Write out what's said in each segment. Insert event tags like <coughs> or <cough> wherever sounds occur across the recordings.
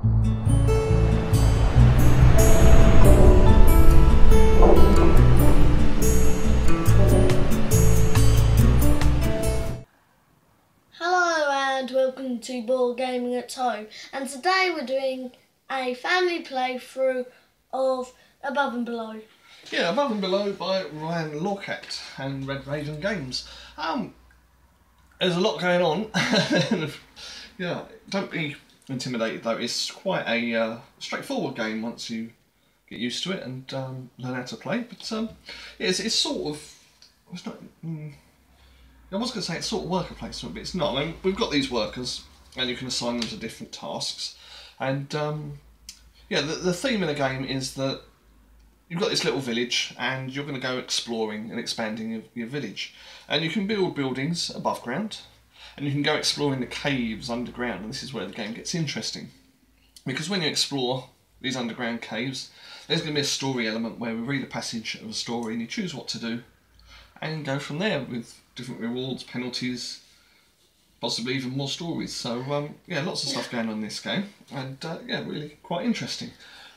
Hello and welcome to Board Gaming at Home. And today we're doing a family playthrough of Above and Below. Yeah, Above and Below by Ryan Laukat and Red Raven Games. Um, there's a lot going on. <laughs> yeah, don't be intimidated though. It's quite a uh, straightforward game once you get used to it and um, learn how to play. But um, it's, it's sort of. It's not. Mm, I was going to say it's sort of worker placement, but it's not. I mean, we've got these workers, and you can assign them to different tasks. And um, yeah, the, the theme of the game is that you've got this little village and you're going to go exploring and expanding your, your village. And you can build buildings above ground and you can go exploring the caves underground. And this is where the game gets interesting. Because when you explore these underground caves, there's going to be a story element where we read a passage of a story and you choose what to do and go from there with different rewards, penalties, possibly even more stories. So um, yeah, lots of stuff going on in this game, and uh, yeah, really quite interesting.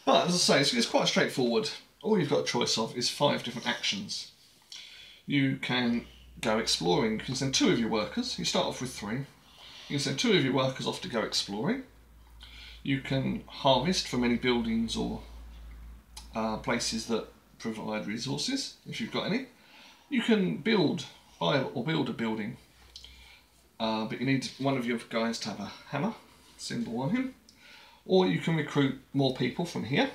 But as I say, it's, it's quite straightforward. All you've got a choice of is five different actions. You can go exploring. You can send two of your workers. You start off with three. You can send two of your workers off to go exploring. You can harvest from any buildings or uh, places that provide resources, if you've got any. You can build, buy or build a building, uh, but you need one of your guys to have a hammer symbol on him. Or you can recruit more people from here,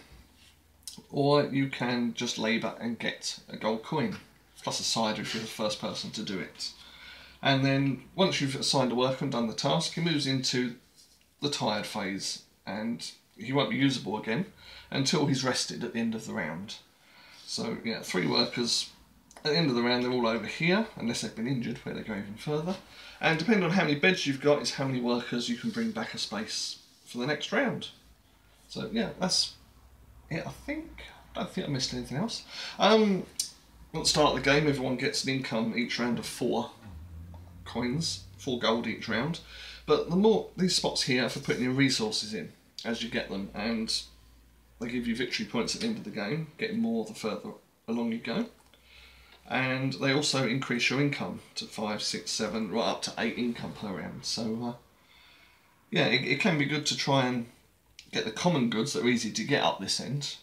or you can just labour and get a gold coin, plus a cider if you're the first person to do it. And then once you've assigned a worker and done the task, he moves into the tired phase, and he won't be usable again until he's rested at the end of the round. So yeah, three workers at the end of the round, they're all over here, unless they've been injured, where they go even further. And depending on how many beds you've got, is how many workers you can bring back a space for the next round. So yeah, that's it. I think. I don't think I missed anything else. Um, at the start of the game, everyone gets an income each round of four coins, four gold each round. But the more these spots here are for putting your resources in as you get them, and they give you victory points at the end of the game. Getting more the further along you go and they also increase your income to five, six, seven, right up to eight income per round. So, uh, yeah, it, it, can be good to try and get the common goods that are easy to get up this end,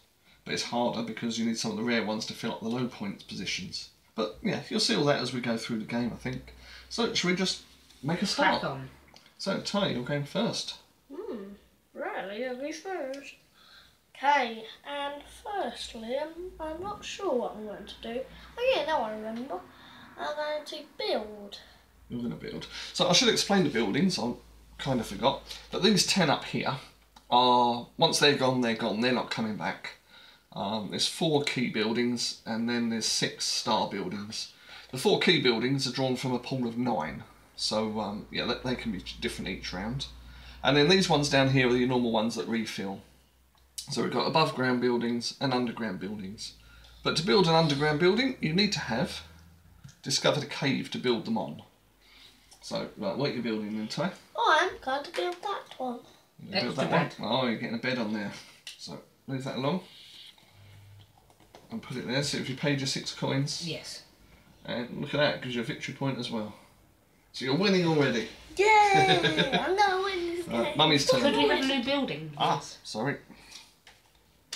but it's harder because you need some of the rare ones to fill up the low points positions. But yeah, you'll see all that as we go through the game, I think. So, should we just make a start? on. So, Ty, you're going first. Hmm, really? I'll be first. Okay, and firstly, I'm, I'm not sure what I'm going to do. Oh yeah, now I remember. I'm going to build. You're going to build. So I should explain the buildings. I kind of forgot. But these 10 up here are, once they're gone, they're gone. They're not coming back. Um, there's four key buildings and then there's six star buildings. The four key buildings are drawn from a pool of nine. So um, yeah, they, they can be different each round. And then these ones down here are the normal ones that refill. So we've got above ground buildings and underground buildings. But to build an underground building, you need to have discovered a cave to build them on. So, right, what are you building then, Ty? Oh, I'm going to build that one. You build that one? Oh, you're getting a bed on there. So, move that along. And put it there. So if you paid your six coins. Yes. And look at that, gives you a victory point as well. So you're winning already. <laughs> Yay! I'm going to win this Right. Mummy's turn. Could we have a new building? Ah, please? sorry.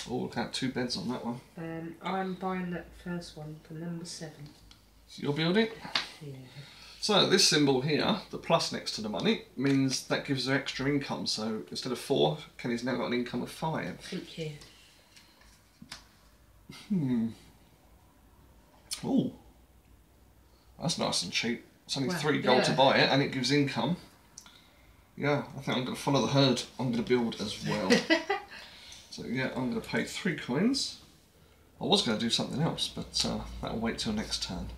Oh, look out, two beds on that one. Um, I'm buying that first one for number seven. So you're building. Yeah. So this symbol here, the plus next to the money, means that gives her extra income. So instead of four, Kenny's now got an income of five. Thank you. Hmm. Oh, that's nice and cheap. It's only Well, three gold to buy it, and it gives income. Yeah, I think I'm going to follow the herd. I'm going to build as well. <laughs> so yeah, I'm going to pay three coins. I was going to do something else, but uh, that'll wait till next turn.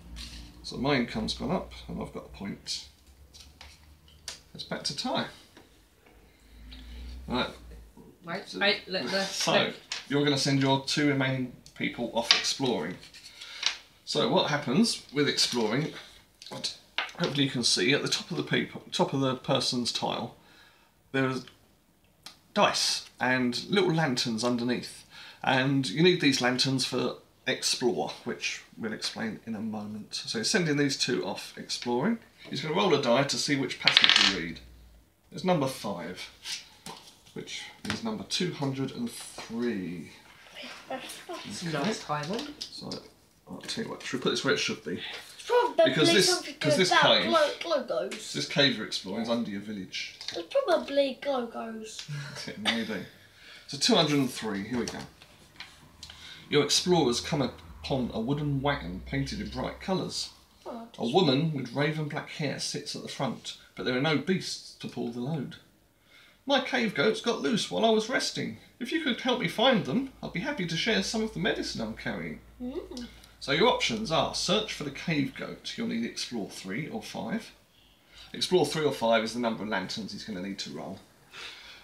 So my income's gone up, and I've got a point. It's back to tie. Right, Wait, So- wait, let the. so let- you're going to send your two remaining people off exploring. So what happens with exploring? Hopefully you can see at the top of the top of the person's tile, there is dice and little lanterns underneath. And you need these lanterns for explore, which we'll explain in a moment. So sending these two off exploring. He's going to roll a die to see which passage you read. It's number five, which is number 203. It's a nice high. So I'll tell you what, should we put this where it should be? It's probably Because this- because this cave- glogos. This cave you're exploring is under your village. It's probably glogos. <laughs> Maybe. So 203, here we go. Your explorers come upon a wooden wagon painted in bright colours. Oh, A woman with raven black hair sits at the front, but there are no beasts to pull the load. My cave goats got loose while I was resting. If you could help me find them, I'd be happy to share some of the medicine I'm carrying. Mm. So your options are search for the cave goat. You'll need explore three or five. Explore three or five is the number of lanterns he's going to need to roll.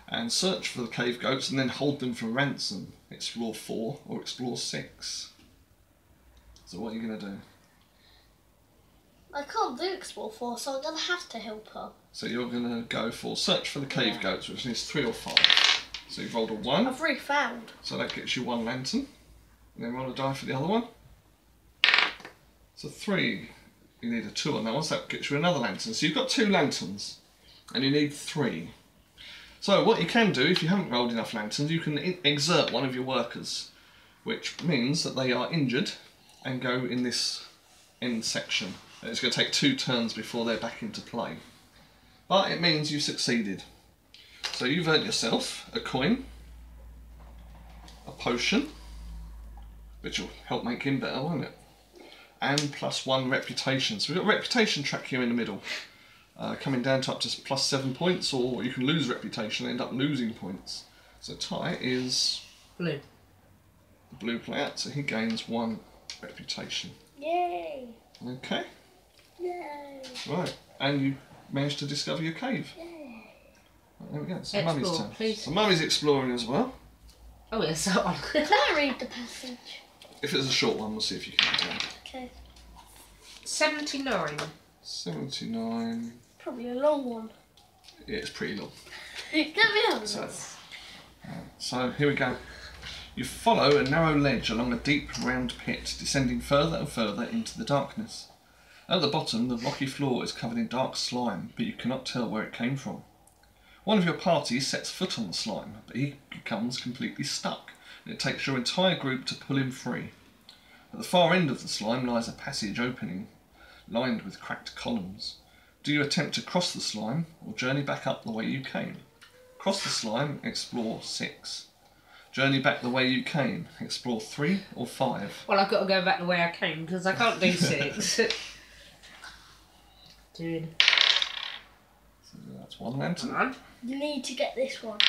And search for the cave goats and then hold them for ransom. Explore four or explore six. So what are you going to do? I can't do explore four, so I'm gonna have to help her. So you're going to go for search for the cave Yeah. goats, which needs three or five. So you've rolled a one, I've already found. so that gets you one lantern. And then roll a die for the other one. So three. You need a two on that one, so that gets you another lantern. So you've got two lanterns, and you need three. So what you can do, if you haven't rolled enough lanterns, you can exert one of your workers, which means that they are injured and go in this end section. And it's going to take two turns before they're back into play. But it means you succeeded. So you've earned yourself a coin, a potion, which will help make him better, won't it? And plus one reputation. So we've got a reputation track here in the middle, uh, coming down to up to plus seven points, or you can lose reputation and end up losing points. So Ty is Blue. the blue player, so he gains one reputation. Yay! Okay, Yay! right, and you managed to discover your cave. Yay! Right, there we go. So Mummy's turn. please. So Mummy's exploring as well. Oh, yes, that one. Can I read the passage? If it's a short one, we'll see if you can. do it. Okay. 79. 79. Probably a long one. Yeah, it's pretty long. <laughs> Get me on So- this. So here we go. You follow a narrow ledge along a deep round pit, descending further and further into the darkness. At the bottom, the rocky floor is covered in dark slime, but you cannot tell where it came from. One of your party sets foot on the slime, but he becomes completely stuck, and it takes your entire group to pull him free. At the far end of the slime lies a passage opening, lined with cracked columns. Do you attempt to cross the slime, or journey back up the way you came? Cross the slime, explore 6. Journey back the way you came, explore 3 or 5. Well, I've got to go back the way I came because I can't do six. <laughs> Dude. So that's one lantern. Come on. You need to get this one.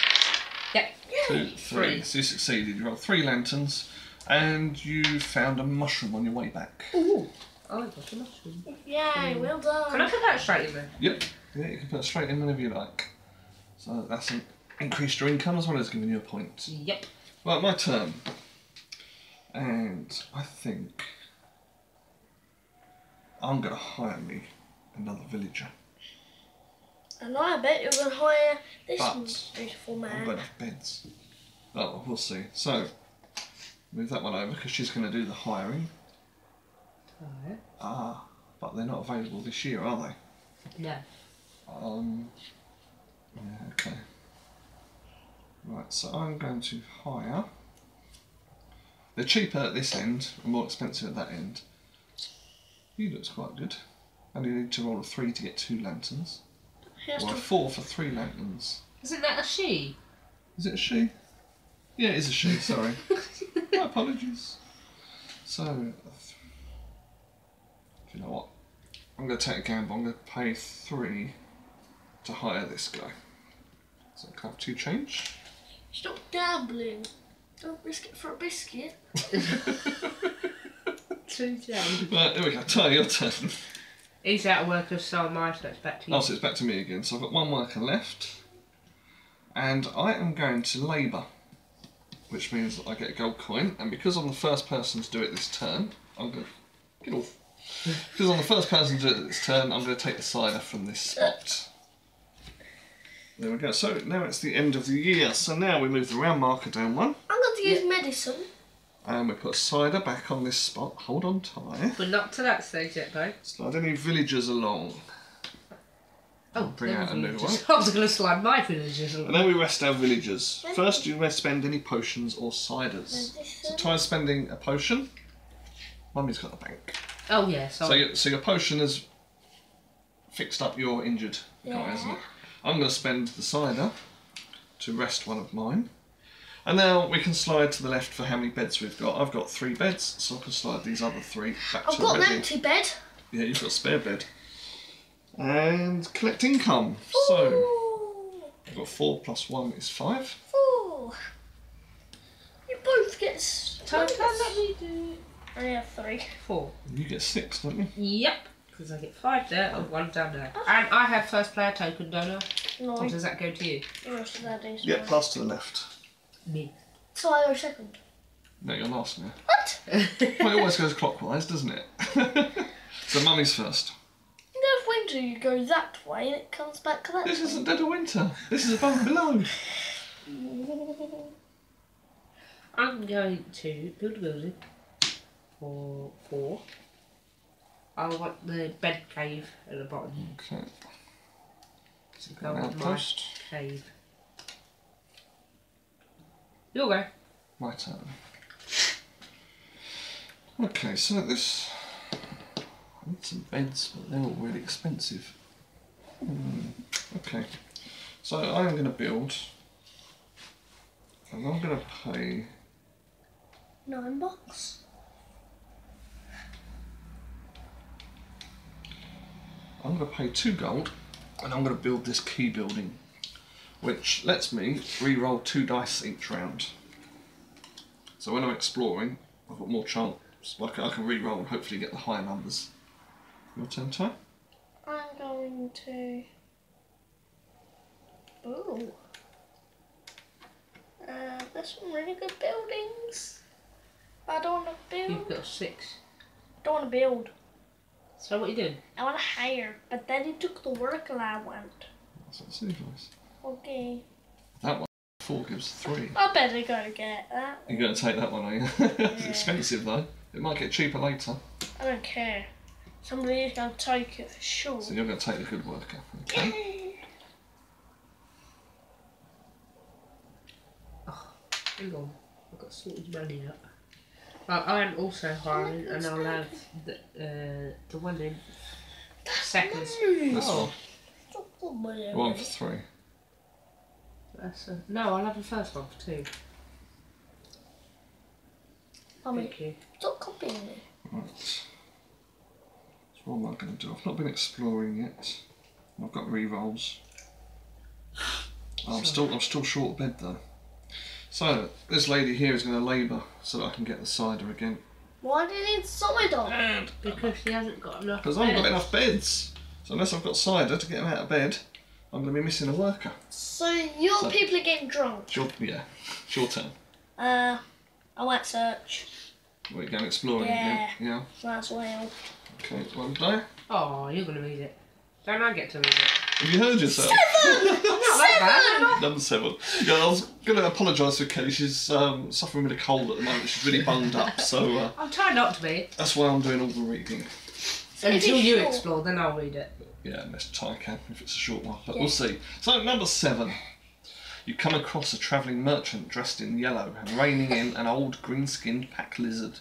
Yep. Two, three. Three. So you succeeded. You rolled three lanterns, and you found a mushroom on your way back. Ooh. Oh, I got a mushroom. Yay, mm. well done. Can I put that straight in there? Yep. Yeah, you can put it straight in whenever you like. So that's an increased your income as well as giving you a point. Yep. Right, my turn. And I think I'm going to hire me another villager. And I bet you're going to hire this But beautiful I've man. got enough beds. Oh, we'll see. So, move that one over because she's going to do the hiring. Alright. Ah, but they're not available this year, are they? No. Um, yeah, okay. Right, so I'm going to hire. They're cheaper at this end and more expensive at that end. He looks quite good. And you need to roll a three to get two lanterns, Here's or a four for three lanterns. Isn't that a she? Is it a she? Yeah, it is a she. Sorry. <laughs> My apologies. So, uh, you know what? I'm going to take a gamble. I'm going to pay three to hire this guy. So I have two change. Stop gambling. Don't risk it for a biscuit. <laughs> Two down. Right, there we go. Ty, your turn. He's out of work, so am I, so it's back to you. Oh, so it's back to me again. So I've got one worker left. And I am going to labour, which means that I get a gold coin. And because I'm the first person to do it this turn, I'm going to get off. <laughs> Because I'm the first person to do it this turn, I'm going to take the cider from this spot. There we go. So now it's the end of the year. So now we move the round marker down one. I'm going to use medicine. And we put a cider back on this spot. Hold on tight. We're not to that stage yet, though. Slide any villagers along. Oh, Bring out a new one. <laughs> I was going to slide my villagers And then we rest our villagers. First, you may spend any potions or ciders. So Medicine. try spending a potion. Mummy's got the bank. Oh, yeah, so, So, your, so your potion has fixed up your injured guy, Yeah. hasn't it? I'm going to spend the cider to rest one of mine. And now we can slide to the left for how many beds we've got. I've got three beds, so I can slide these other three back I've to got an empty bed. Yeah, you've got a spare bed. And collect income. So I've got four plus one is five. Four. You both get. s- Time, time, let me do I have three. four. You get six, don't you? Yep, because I get five there and one down there. Ah. And I have first player token, don't I? Or No, does that go to you? the rest of that is Yeah, mine. plus to the left. Me. So I go second. No, you're last now. What? <laughs> Well, it always goes <laughs> clockwise, doesn't it? <laughs> so mummy's first. You know, if winter you go that way and it comes back that This way. isn't dead of winter. This is above and below. I'm going to build a building for four. I want the bed cave at the bottom. Okay. So Got go an on my cave. You'll go. My turn. Okay, so this. I need some beds, but they're all really expensive. Hmm, Okay, so I'm going to build. And I'm going to pay. Nine bucks. I'm going to pay two gold, and I'm going to build this key building, which lets me re-roll two dice each round. So when I'm exploring, I've got more chance. I can, I can re-roll and hopefully get the higher numbers. Your turn, Ty. I'm going to. Ooh. Uh, there's some really good buildings. I don't want to build. You've got six. don't want to build. So what are you doing? I want to hire, but then he took the work allowance. That's not silly voice. Okay. That one four gives three. I better go get that. You're going to take that one, are you? <laughs> it's expensive though. It might get cheaper later. I don't care. Somebody is going to take it for sure. So you're going to take the good worker. Okay. Hang on. I've got sorted money out. Well, I am also hiring, and I'll have the uh, the one in seconds. This Oh. one. One for three. That's a, no, I'll have the first one for two. Mummy, Thank you. stop copying me. Right. So what am I going to do? I've not been exploring yet. I've got re-rolls. I'm still I'm still short of bed though. So this lady here is going to labour so that I can get the cider again. Why do you need cider? And Because she hasn't got enough. because I haven't got enough beds, so unless I've got cider to get them out of bed, I'm going to be missing a worker. So your So- people are getting drunk. It's your, yeah, it's your turn. Uh, I went search. We're going exploring again. Yeah. As well. Okay. One die. Oh, you're gonna read it. Don't I get to read it? Have you heard yourself? I'm <laughs> not that bad. Number seven. Yeah, I was going to apologise for Kelly. She's um, suffering with a cold at the moment. She's really bunged up, so uh, I'm trying not to be. that's why I'm doing all the reading. Until you short. explore, then I'll read it. Yeah, unless Ty can, if it's a short one. But Yeah. we'll see. So, number seven. You come across a travelling merchant dressed in yellow and reining in an old green skinned pack lizard.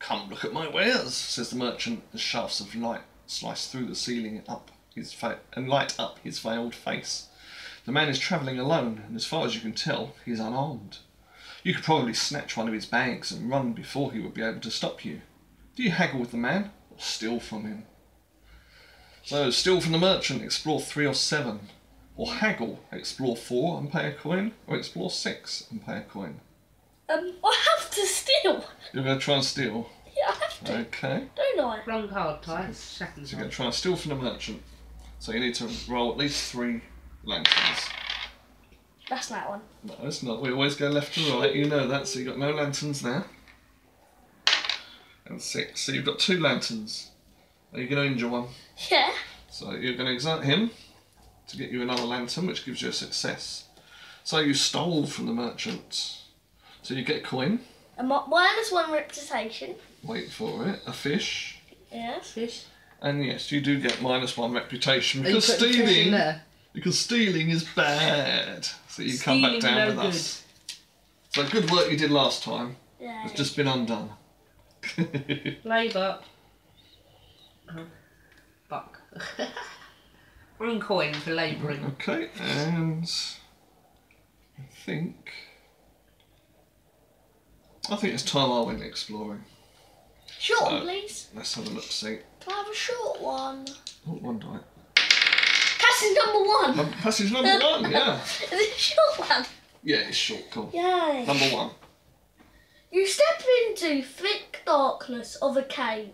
Come look at my wares, says the merchant The shafts of light slice through the ceiling and up his fa- and light up his veiled face. The man is travelling alone, and as far as you can tell, he is unarmed. You could probably snatch one of his bags and run before he would be able to stop you. Do you haggle with the man, or steal from him? So, steal from the merchant, explore three or seven. Or haggle, explore four and pay a coin, or explore six and pay a coin. Um, I have to steal. You're going to try and steal. Yeah, I have to, Okay. don't I? Wrong card, Ty. Second So you're going to try and steal from the merchant. So you need to roll at least three lanterns. That's that one. No, it's not. We always go left to right. You know that. So you've got no lanterns there. And six. So you've got two lanterns. Are you going to injure one? Yeah. So you're going to exert him. to get you another lantern, which gives you a success. So you stole from the merchant. So you get a coin. A mo- minus one reputation. Wait for it. A fish. Yes. Fish. And yes, you do get minus one reputation Are you because putting fish in stealing. there? Because stealing is bad. So you come back down no with us. So good work you did last time. Yeah. It's just been undone. <laughs> Labour. Oh, buck. One coin for labouring. okay, and I think I think it's time I went exploring. Short one, So- please. Let's have a look. See, Can I have a short one? oh, one die. Passage number one. Num- passage number <laughs> one. Yeah, Is it a short one? yeah, it's short. Cool. Yay. Number one. You step into thick darkness of a cave.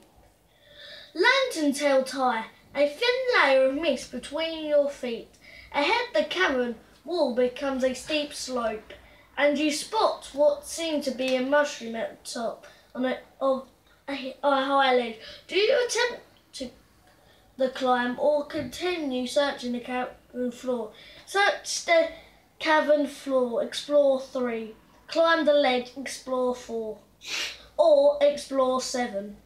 Lanterns tail tie, a thin layer of mist between your feet. Ahead, the cavern wall becomes a steep slope, and you spot what seemed to be a mushroom at the top on a, of a, a high ledge. Do you attempt to the climb or continue searching the cavern floor? Search the cavern floor, explore three. Climb the ledge, explore four. Or explore seven.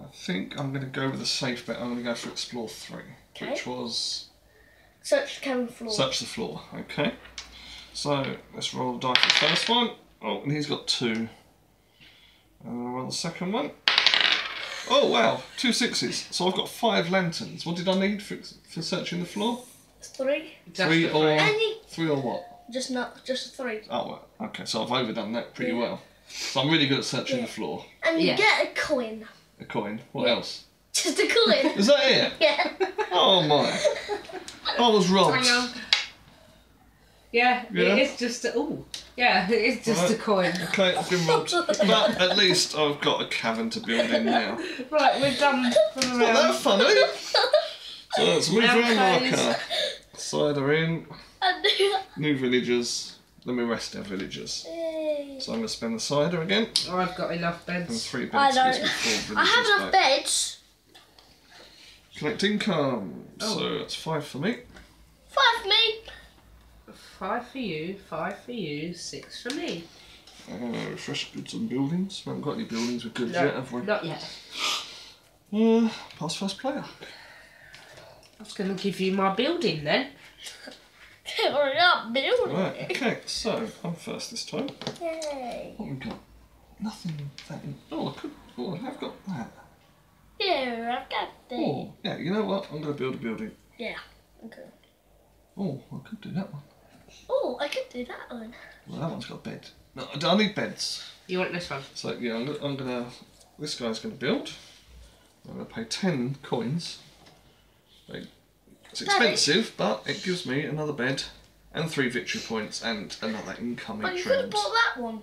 I think I'm going to go with a safe bet. I'm going to go for explore three, Okay. which was Search the cavern floor. search the floor. Okay. So let's roll the die for the first one. Oh, and he's got two. And I'll roll the second one. Oh wow, two sixes. So I've got five lanterns. What did I need for, for searching the floor? three. Just Three or- Any Three or what? just not just three. Oh well. Okay, so I've overdone that pretty Yeah. well. So I'm really good at searching Yeah. the floor. And you Yeah. get a coin. A coin. What Yeah. else? Just a coin. <laughs> Is that it? <laughs> yeah. Oh my. I was robbed. Hang on. Yeah, Yeah? it is just a. Ooh. Yeah, it is just Right. a coin. Okay, I've been robbed. But at least I've got a cavern to build in now. <laughs> Right, we're done for the Not that funny. So let's move Now around uh, close. marker. Cider in, And new villagers. Then me rest our villagers. Yay. So I'm going to spend the cider again. Oh, I've got enough beds. And beds. three beds I don't. four I have enough back. beds. Collect income. Oh. So that's five for me. Five for me. Five for you, five for you, six for me. Uh, refresh goods and buildings. We haven't got any buildings with goods No, yet, have we? not yet. Uh, pass first player. I was going to give you my building then. <laughs> Hurry up, building. Right, okay, so I'm first this time. Yay. What we got? Nothing that. In- oh, I could. Oh, I have got that. Yeah, I've got that. Oh, yeah, you know what? I'm going to build a building. Yeah. Okay. Oh, I could do that one. Oh, I could do that one. Well, that one's got a bed. No, I don't need beds. You want this one? So, yeah, I'm, go- I'm going to. This guy's going to build. I'm going to pay 10 coins. Like, It's expensive, but it gives me another bed and three victory points and another incoming But you could have trend. bought that one.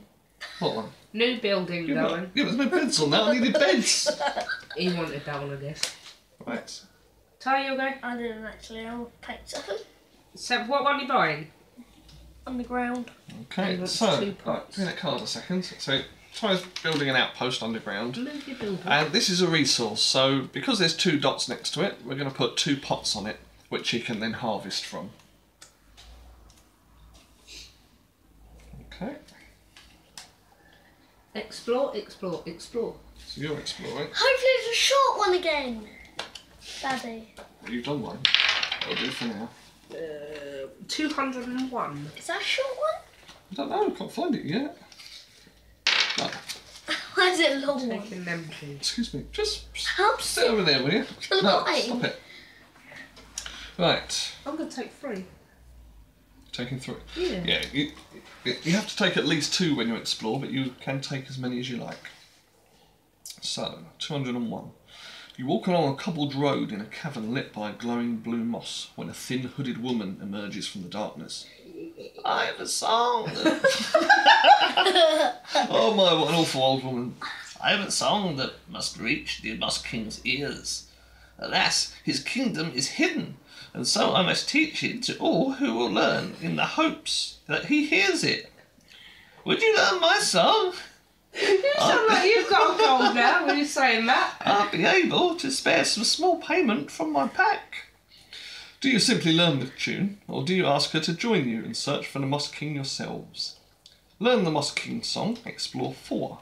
What one? New building, Yeah, but, Darwin. yeah, but there's no beds on that. I needed beds. <laughs> He wanted that one, I guess. right. Ty, you'll go. I didn't actually. I'll take seven So, what one are you buying? on the ground. Okay, You want so, two right, pots. give me that card a second. So, Ty's building an outpost underground. Move your building. And this is a resource, so because there's two dots next to it, we're going to put two pots on it, which he can then harvest from. Okay, Explore, explore, explore. so you're exploring. Hopefully it's a short one again. Daddy. You've done one. That'll do for now. Uh, 201. Is that a short one? I don't know, I can't find it yet. No, <laughs> Why is it long one? Taking them two. excuse me, just I'm sit over there, will you? No, stop it. Right, I'm going to take three. taking three. Yeah. Yeah, you, you have to take at least two when you explore, but you can take as many as you like. So, 201. You walk along a cobbled road in a cavern lit by glowing blue moss when a thin hooded woman emerges from the darkness. I have a song. <laughs> oh my, what an awful old woman. I have a song that must reach the Moss King's ears. Alas, his kingdom is hidden, and so I must teach it to all who will learn in the hopes that he hears it. Would you learn my song? You sound like you've got a gold now when you're saying that. I'll be able to spare some small payment from my pack. Do you simply learn the tune, or do you ask her to join you and search for the Moss King yourselves? Learn the Moss King song, explore 4,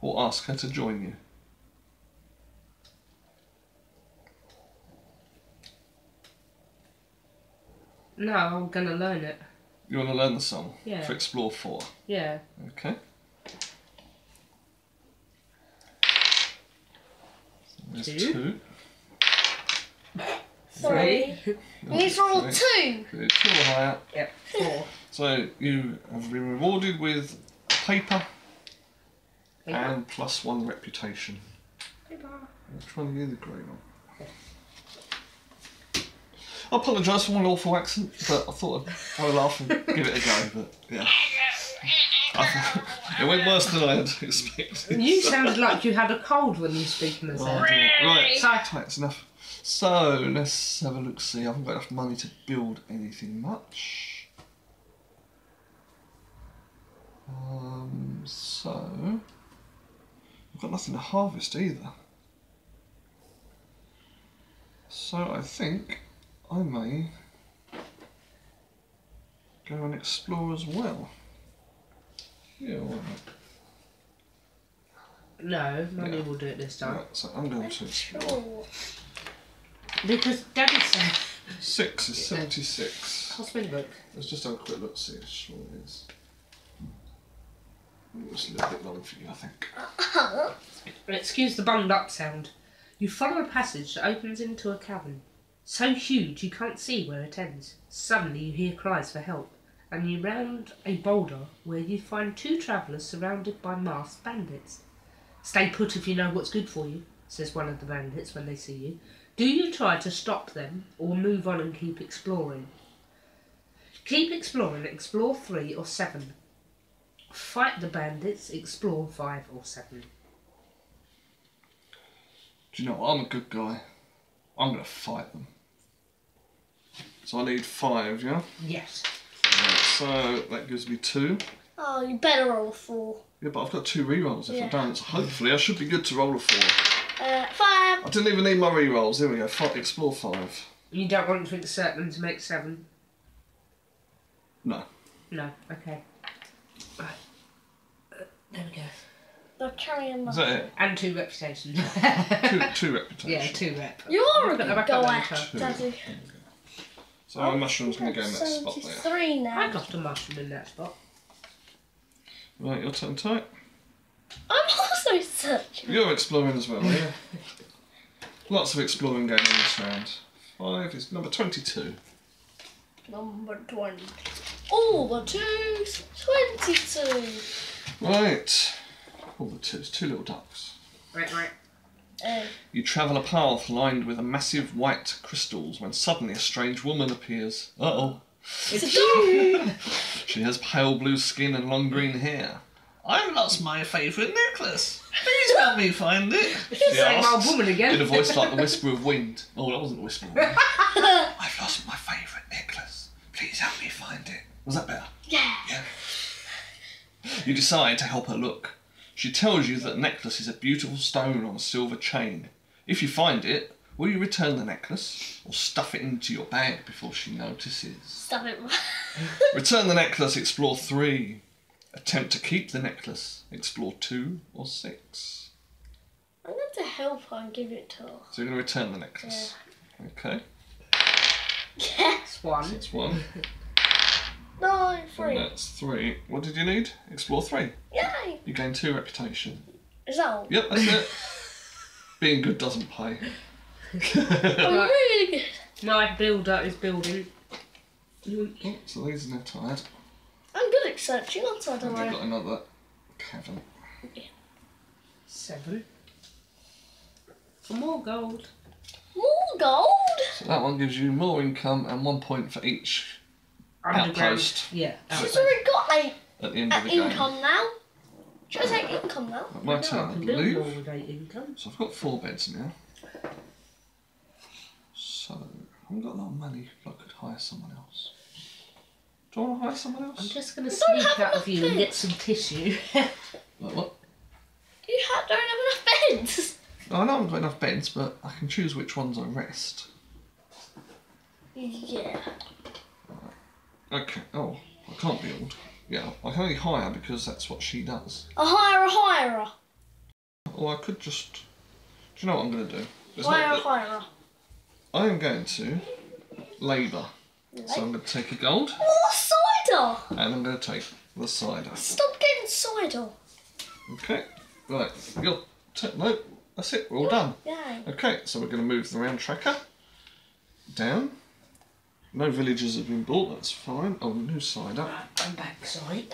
or ask her to join you. No, I'm gonna learn it. You want to learn the song Yeah. for explore 4. Yeah. Okay. So there's Two. two. Three. These are all two. Three, Two or higher. Yep. Four. So you have been rewarded with a paper Paper. and plus one reputation. Which one are you the green on? I apologise for my awful accent, but I thought I'd have a laugh and give it a go, but yeah. I it went worse than I had expected. You sounded like you had a cold when you were speaking the Oh, sound. Right, So- that's enough. So let's have a look. See, I haven't got enough money to build anything much. Um, so I've got nothing to harvest either. So I think I may go and explore as well. Yeah, why not? No, Mummy Yeah. will do it this time. Right, so I'm going to explore. Because Daddy said, Six is 76. I'll spin the book. Let's just have a quick look, see how sure it is. It's a little bit long for you, I think. <coughs> Excuse the bunged up sound. You follow a passage that opens into a cavern. So huge you can't see where it ends. Suddenly you hear cries for help, and you round a boulder where you find two travellers surrounded by masked bandits. Stay put if you know what's good for you, says one of the bandits when they see you. Do you try to stop them or move on and keep exploring? Keep exploring, explore three or seven. Fight the bandits, explore five or seven. Do you know what? I'm a good guy. I'm going to fight them. So I need five, yeah? Yes. Right, so that gives me two. Oh, you better roll a four. Yeah, but I've got two rerolls if Yeah. I don't. So hopefully I should be good to roll a four. Uh, five. I didn't even need my rerolls. Here we go. Five, explore five. You don't want to insert them to make seven? No. No, okay. Right. Uh, there we go. They're carrying Is that it? And two reputation. Two, <laughs> two reputation. yeah, two rep. You are a Put them good back up guy, later. Daddy. So my mushroom's going to go in that spot there. Seventy-three now. I got a mushroom in that spot. Right, your turn, tight. I'm also searching. You're exploring as well, yeah? <laughs> Lots of exploring going on this round. Five is number 22. Number twenty. All the twos. Twenty-two. Right. All the twos, two little ducks. Right, right. Uh, You travel a path lined with massive white crystals when suddenly a strange woman appears. Uh oh. It's you! <laughs> She has pale blue skin and long green hair. I've lost my favourite necklace. Please help me find it. <laughs> She Same old asks, woman again. in a voice like the whisper of wind. Oh, that wasn't a whisper of wind. <laughs> I've lost my favourite necklace. Please help me find it. Was that better? yeah. Yeah. You decide to help her look. She tells you that the necklace is a beautiful stone on a silver chain. If you find it, will you return the necklace or stuff it into your bag before she notices? Stop it. <laughs> Return the necklace, explore three. Attempt to keep the necklace, explore two or six. I'm going to help her and give it to her. So you're going to return the necklace. Okay, Yes. That's one. that's one. <laughs> Nine, And three. that's three. What did you need? Explore three. Yay. You gain two reputation. Is that all? Yep, that's it. <laughs> Being good doesn't pay. I'm really good. My builder is building. Oh, so these are now tired. I'm good at searching, aren't I, And don't we've I? got another cavern. Seven. For more gold. More gold? So that one gives you more income and one point for each Underground. Outpost. Yeah. She's outpost. already got like at the end of an the game. income now. She has like income now. My No, turn, I I can build more believe. with eight income. So I've got four beds now. So I haven't got a lot of money. I could hire someone else. Do I want to hire someone else? I'm else? just going to don't sneak have out enough of you and beds. get some tissue. <laughs> Like what? You ha- don't have enough beds. No, I know I haven't got enough beds, but I can choose which ones I rest. Yeah. Okay. Oh, I can't build. Yeah, I can only hire because that's what she does. A hire a hirer. Or I could just. Do you know what I'm going to do? Hire a not, hirer. I am going to labour. So I'm going to take a gold oh, More cider! and I'm going to take the cider. Stop getting cider. Okay. Right. You'll no. That's it. We're all done. Yay. Okay. So we're going to move the round tracker down. No villages have been bought. That's fine. Oh, new cider. I'm back, sorry.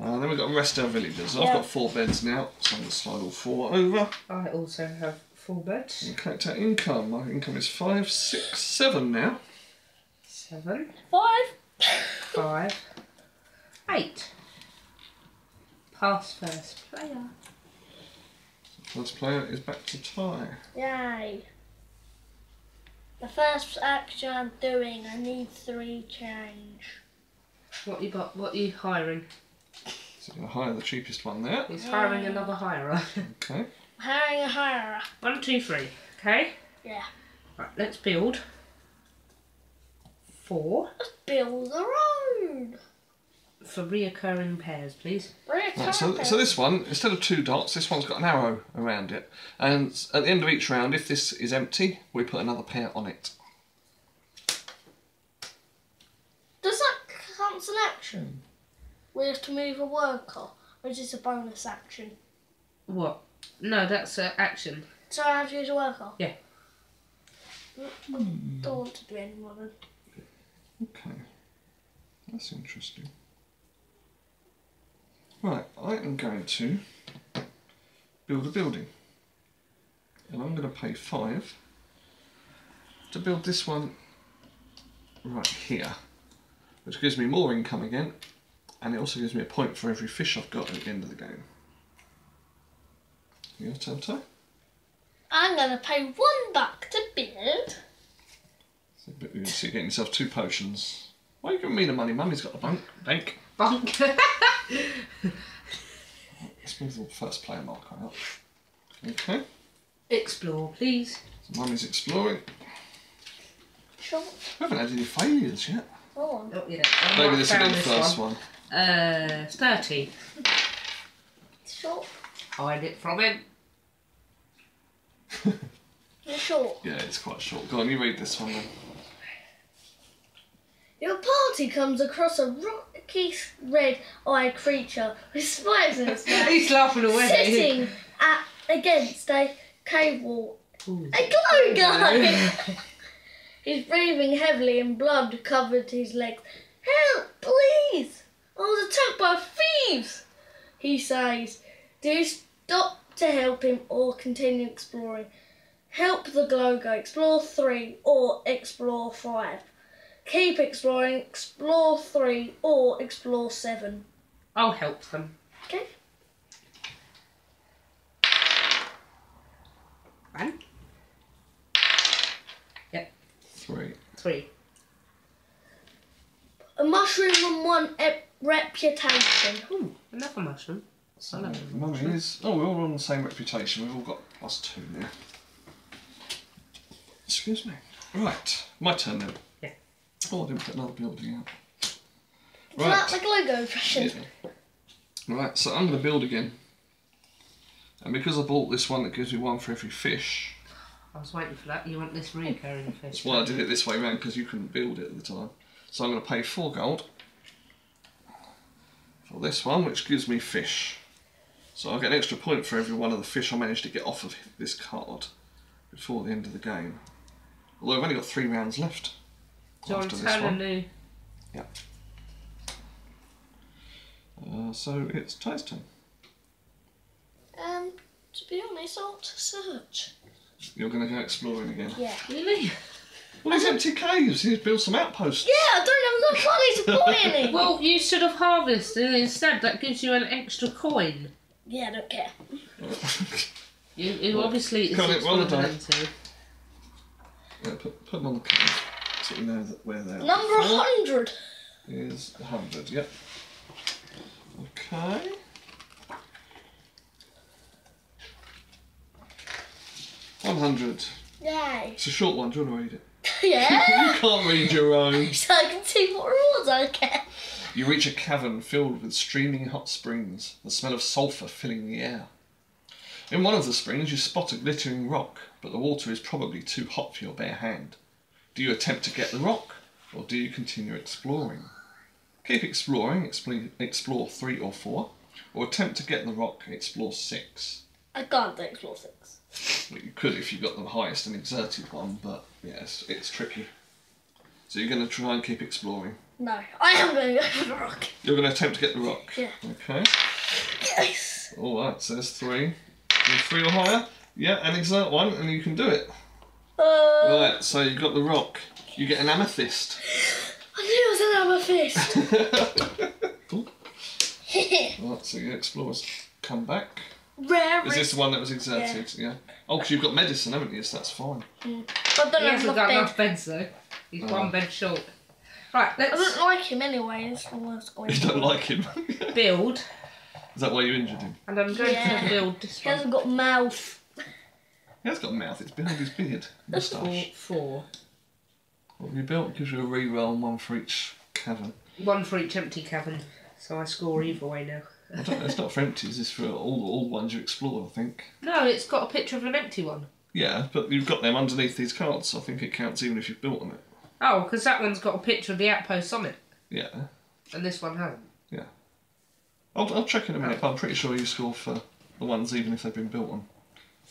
Uh, then we've got the rest of our villagers. I've got four beds now, so I'm going to slide all four over. I also have four beds. And collect our income. My income is five, six, seven now. Seven, Five. five, eight. Pass first player. First player is back to tie. Yay. The first action I'm doing, I need three change. What you got? What you hiring? So I'm going to hire the cheapest one there. He's hiring another hirer. <laughs> Okay. Hiring a hirer. One, two, three. Okay. Yeah. Right, let's build. Four Let's Build the road. For reoccurring pairs, please. Right, Right, so, so this one, instead of two dots, this one's got an arrow around it. And at the end of each round, if this is empty, we put another pair on it. Does that count as an action? We have to move a worker, or is this a bonus action? What? No, that's an action. So I have to use a worker? Yeah. Mm, don't want to do any more than. Okay. That's interesting. Right, I am going to build a building. And I'm going to pay five to build this one right here. Which gives me more income again. And it also gives me a point for every fish I've got at the end of the game. Your turn, Ty? I'm gonna pay one buck to build. So you're getting yourself two potions. Why are you giving me the money? Mummy's got the bank. Bank. Bunk. <laughs> Let's move the first player marker out. Okay. Explore, please. So Mummy's exploring. Sure. We haven't had any failures yet. Go on. Oh, yeah. Maybe this will be the first one. Uh, 30. Short. Hide it from him. <laughs> You're sure. Yeah, it's quite short. Go on, you read this one then. Your party comes across a rocky red-eyed creature with spikes in its <laughs> mouth, He's laughing away. sitting at, against a cave wall. Ooh. A glow guy! <laughs> He's breathing heavily and blood covered his legs. Help, please! I was attacked by thieves! He says. Do you stop to help him or continue exploring? Help the glow guy. Explore 3 or explore 5. Keep exploring. Explore 3 or explore 7. I'll help them. Okay? One, Yep. Three. three. A mushroom and one ep- reputation. Ooh, another mushroom. So, Hello. Mummy is. Oh, we're all on the same reputation. We've all got plus two now. Excuse me. Right, my turn then. Yeah. Oh, I didn't put another building out. Is that the Right. glow go impression? Yeah. Right, so I'm going to build again. And because I bought this one that gives me one for every fish, I was waiting for that. You want this reoccurring fish? that's why I did it this way round because you couldn't build it at the time. So I'm going to pay four gold for this one, which gives me fish. So I'll get an extra point for every one of the fish I managed to get off of this card before the end of the game. Although I've only got three rounds left Do you want after to this turn one. new? Uh, so it's Ty's turn. Um, to be honest, I want to search. You're going to go exploring again. Yeah. Really? Well, these empty caves. He's built some outposts. Yeah, I don't have enough money to buy <laughs> any. Well, you should have harvested instead. That gives you an extra coin. yeah, I don't care. You, you Well, obviously it's come on, it's roll the of die. them two. Yeah, put, put them on the card so you know that where they are. Number 100. is 100, yep. Okay. One hundred. Yay. It's a short one. Do you want to read it? <laughs> <laughs> Yeah. You can't read your own. <laughs> so I can see what rewards I get. You reach a cavern filled with streaming hot springs, the smell of sulphur filling the air. In one of the springs, you spot a glittering rock, but the water is probably too hot for your bare hand. Do you attempt to get the rock, or do you continue exploring? Keep exploring, explore, explore three or four, or attempt to get the rock, explore six. I can't do explore six. Well, you could if you got the highest and exerted one, but yes, it's tricky. So you're going to try and keep exploring. No, I am going to go for the rock. You're going to attempt to get the rock. Yeah. Okay. Yes. All right. So there's three. Do Three or higher. Yeah, and exert one, and you can do it. Uh, Right. So you've got the rock. You get an amethyst. <gasps> I knew it was an amethyst. Cool. <laughs> <laughs> Right. So your explorers come back. Rare. Is this the one that was exerted? Yeah. Oh, because you've got medicine, haven't you? So that's fine. I don't He have hasn't got bed. enough beds though. He's Oh. one bed short. Right, I don't like him anyway. That's the worst going. You don't like him. build, <laughs> Is that why you injured him? and I'm going Yeah. to build this He one. hasn't got mouth. He has got a mouth. It's behind his beard. Moustache. Four, four. What have you built? Gives you a re-roll, one for each cavern. One for each empty cavern, so I score either way now. I don't know, it's not for empties, it's for all all ones you explore, I think. No, it's got a picture of an empty one. Yeah, but you've got them underneath these cards, so I think it counts even if you've built on it. Oh, because that one's got a picture of the outpost on it, Yeah. and this one hasn't. Yeah. I'll, I'll check in a minute, oh. but I'm pretty sure you score for the ones even if they've been built on.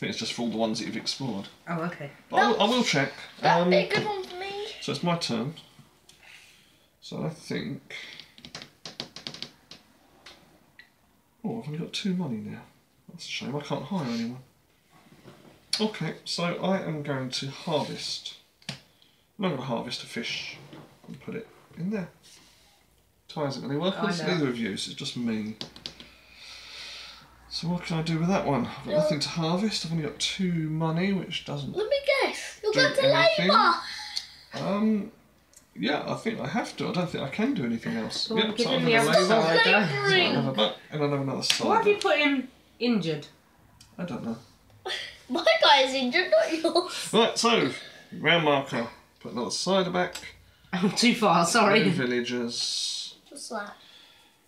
I think it's just for all the ones that you've explored. Oh, okay. But I, will, I will check. That'd Um, be a good one for me. so it's my turn. So I think. Oh, I've only got two money now. That's a shame. I can't hire anyone. Okay, so I am going to harvest. I'm going to harvest a fish and put it in there. Ty isn't going to work on I this, neither of you, so it's just me. So what can I do with that one? I've got nothing to harvest. I've only got two money, which doesn't Let me guess. You're Do going to labour. um, yeah, I think I have to. I don't think I can do anything else. Go on, yep, give so him I'm the going to other labour. side. Stop Cider. labouring. Another buck and another another Why have you put him injured? I don't know. <laughs> My guy is injured, not yours. Right, so round marker. Put another cider back. I'm <laughs> too far. New Sorry. villagers. What's that?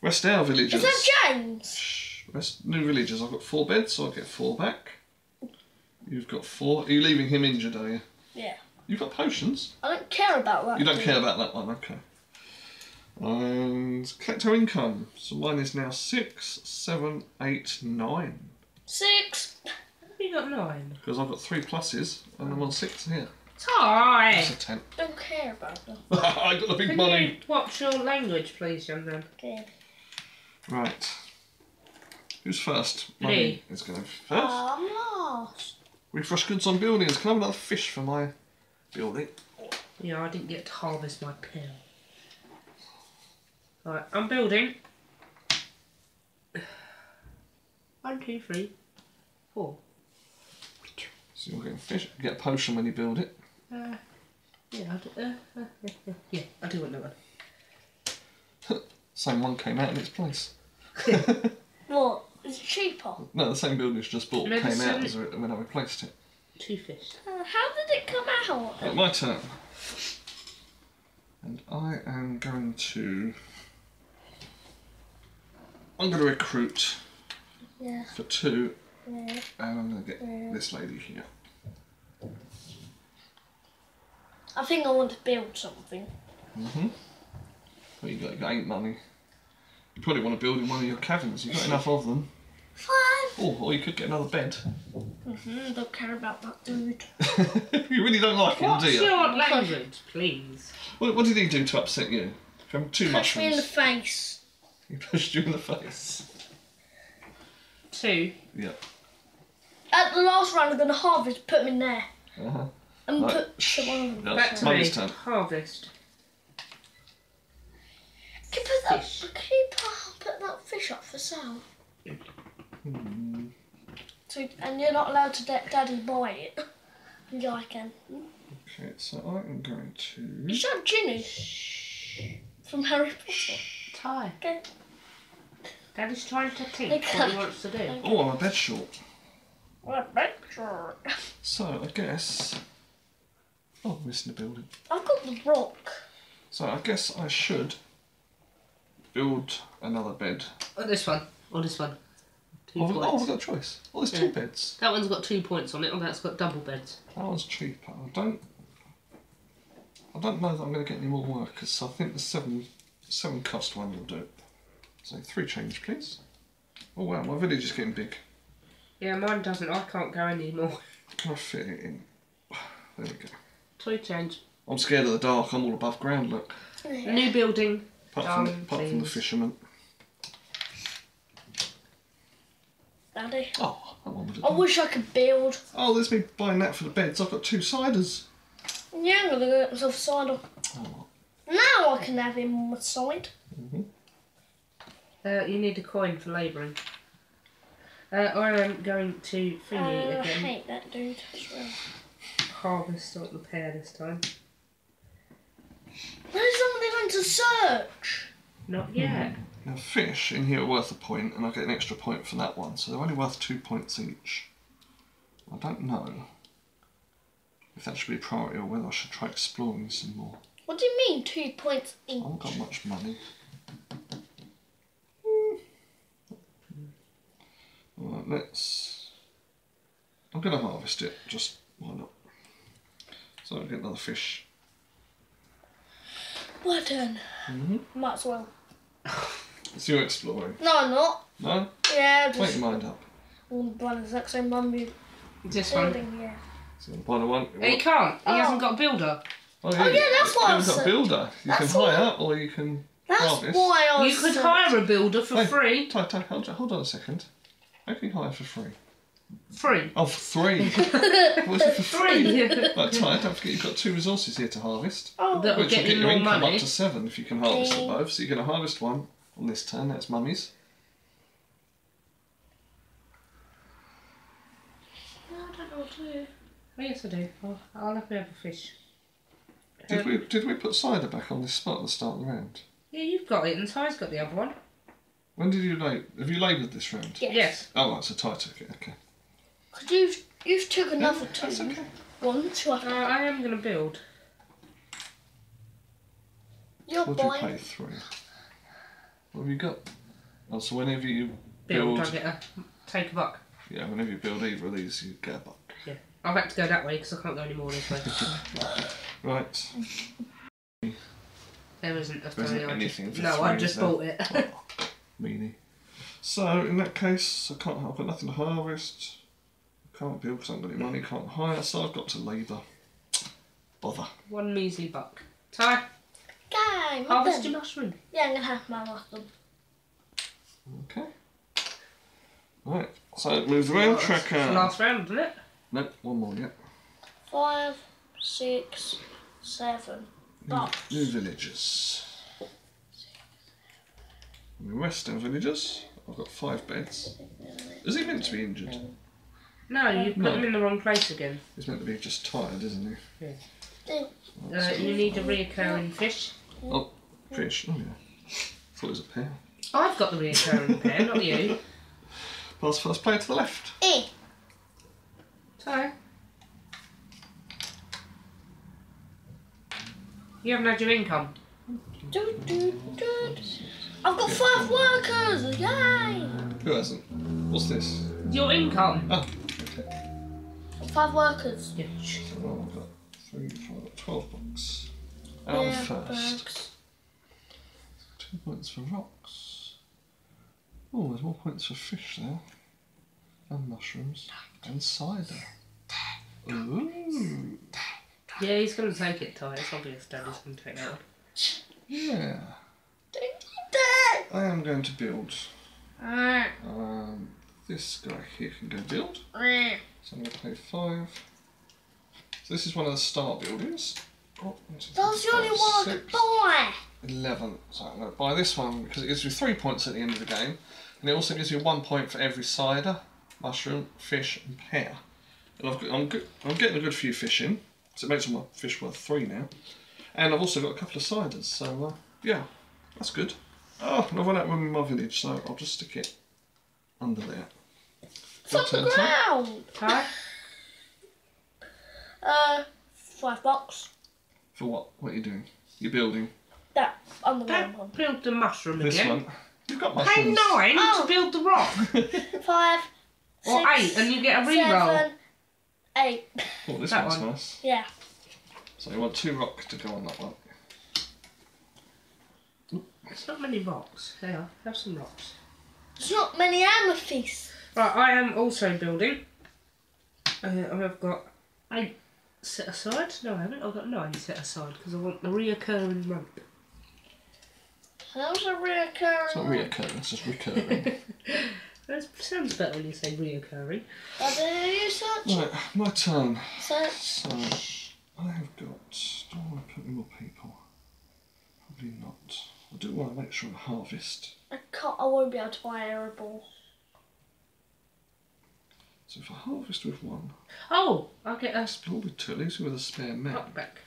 Rest our Is villagers. that James? Shh, Rest new villagers. I've got four beds, so I'll get four back. You've got four. Are you leaving him injured, are you? Yeah. You've got potions. I don't care about that. You don't dude. care about that one, okay. And collect our income. So mine is now six, seven, eight, nine. Six. Have you got nine? Because I've got three pluses and I'm on six here. Ty! That's a ten. <laughs> Don't care about that. I got the big Can money. you watch your language, please, young man? Okay. Right. Who's first? Me. Money is going first. Oh, I'm lost. Refresh goods on buildings. Can I have another fish for my building? Yeah, I didn't get to harvest my pill. Right, I'm building. One, two, three, four. So you're getting fish. You get a potion when you build it. Uh, yeah, I do, uh, uh, yeah, yeah, yeah, I do want that one. <laughs> Same one came out in its place. <laughs> What? Is it cheaper? No, the same building it's just bought came out as when I replaced it. Two fish. Uh, how did it come out? Right, my turn. And I am going to. I'm going to recruit Yeah. for two, Yeah. and I'm going to get Yeah. this lady here. I think I want to build something. Mm-hmm. What you got? You got eight money. You probably want to build in one of your caverns. You've got enough of them. Five. Oh, or you could get another bed. Mm-hmm, don't care about that dude. <laughs> you really don't like him, What's do you? your language, please? What, what did he do to upset you? From two Punch me in the face. He pushed you in the face. Two. Yeah. At the last round, I'm going to harvest, put him in there. Uh-huh. And Right. put some one of them. Back to Mum's me. turn. Harvest. Can you put that, Fish. can you put, put that fish up for sale? Hmm. So, and you're not allowed to let Daddy buy it. <laughs> Yeah, I can. Okay, so I am going to. Is that Ginny? From Harry Potter. Tie. Okay. Daddy's trying to think Okay. what he wants to do. Oh, I'm a bed short. Well, bed short. So I guess Oh, I'm missing a building. I've got the rock. So I guess I should build another bed. Or this one. Or this one. Two Oh, oh, points. I've got a choice. Oh, there's two beds. That one's got two points on it, and that's got double beds. That one's cheaper. I don't. I don't know that I'm going to get any more workers, so I think the seven seven cost one will do. So three change, please. Oh wow, my village is getting big. Yeah, mine doesn't. I can't go anymore. Can I fit it in? <sighs> There we go. Two change. I'm scared of the dark. I'm all above ground. Look, New building. apart from Done, apart from the fisherman. Daddy. Oh, that one would have I wish I could build. Oh, there's me buying that for the beds. I've got two ciders. Yeah, I'm gonna get myself a cider. Oh, Now I can have him on my side. Uh, you need a coin for labouring. Uh, I am going to Uh, thingy I again. hate that dude as well. Harvest, not repair this time. Where's somebody going to search? Not yet. Now fish in here are worth a point, and I get an extra point for that one, so they're only worth two points each. I don't know if that should be a priority or whether I should try exploring some more. What do you mean two points each? I each? haven't got much money. Right, let's. I'm going to harvest it, just why not? So I'll get another fish. My turn. Mhm. Might as well. <laughs> It's you exploring. No, I'm not. No? Yeah, Make just your mind up. all the exact same mummy This one. building here. So the final one. Oh, he can't. He Oh. hasn't got a builder. Oh, oh yeah, that's what I You've got a builder. You That's can hire what- or you can That's harvest. why I was. You could so- hire a builder for Hey. free. Ty, Ty, hold, hold on a second. How can you hire for free? Free. Oh, for three. <laughs> What's it for free? Free. <laughs> Right, Ty, don't forget you've got two resources here to harvest. Oh, oh. That- That'll Which will get get you your more income money. up to seven if you can harvest Okay. them both. So you're going to harvest one on this turn, that's mummy's. I don't know what to do. Oh, yes, I do. I'll, I'll have to a fish. Did Uh, we did we put cider back on this spot at the start of the round? Yeah, you've got it, and Ty's got the other one. When did you lab- Have you laboured this round? Yes. Yes. Oh, right, so Ty took it, okay. Because you've, you've took another two. That's okay. One, two. Uh, I am going to build. You're What do you pay? buying. Three. What have you got? Oh, so whenever you Build. build, I get a take a buck. yeah, whenever you build either of these, you get a buck. Yeah. I've had to go that way because I can't go any more this way. <laughs> Right. there isn't a There isn't anything for no, I just bought it. <laughs> Oh, meanie. So in that case, I can't. I've got nothing to harvest. Can't build because I haven't got any money. Can't hire, so I've got to labour. Bother. One measly buck. Ty, Guy, harvest nothing. your mushroom. Yeah, I'm gonna have my mushroom. Okay. Right. So move the round It's tracker. the last round, isn't it? Nope, one more yet. Five, six, seven. But New villagers. New Western villagers. I've got five beds. Is he meant to be injured? No, you put No. them in the wrong place again. He's meant to be just tired, isn't he? Uh, you need a reoccurring fish. Oh, fish. Oh yeah. Thought it was a pair. I've got the reoccurring <laughs> pair, not you. Pass first player to the left. eh. Ty. You haven't had your income. Do, do, do. I've got five workers. Yay! Who hasn't? What's this? Your income. Oh, okay. Five workers. Yeah, sh- Well, I've got three, four, twelve bucks. And Yeah, I'm first. bucks. Two points for rocks. Oh, there's more points for fish there. And mushrooms. And cider. Ooh. yeah, he's going to take it, Ty. It's obvious Daddy's going to take that one. Yeah. Don't need that. I am going to build. Ah, Um, this guy here can go build. So I'm going to pay five. So this is one of the start buildings. Oh, one, two, three, That's the only one I six. could buy. 11. So I'm going to buy this one because it gives you three points at the end of the game. And it also gives you one point for every cider, mushroom, fish, and pear. And I've got, I'm, good, I'm getting a good few fish in, so it makes all my fish worth three now. And I've also got a couple of ciders, so uh, yeah, that's good. Oh, and I've run out of in my village, so I'll just stick it under there. It's on the ground. Ty? Uh, Five bucks. For what? What are you doing? You're building That underground one. Don't build the mushroom this again. one. You've got Pay mushrooms. nine Oh. to build the rock. <laughs> Five. Or six, eight, and you get a reroll. Seven, eight. Oh, this That one's one. nice. Yeah. So you want two rock to go on that one. It's not many rocks. There, have some rocks. There's not many amethysts. Right, I am also building. Uh, I've got eight set aside. No, I haven't. I've got nine set aside because I want the reoccurring rope. How's a reoccurring? It's not reoccurring, it's just recurring. <laughs> That sounds better when you say reoccurring. What do you search? right, my turn. Search. So I have got. Do I want to put any more people? Probably not. I do want to make sure I harvest. I can't. I won't be able to buy a arable. So if I harvest with one, Oh, I'll get a explore with two, at least with a spare man. rock back.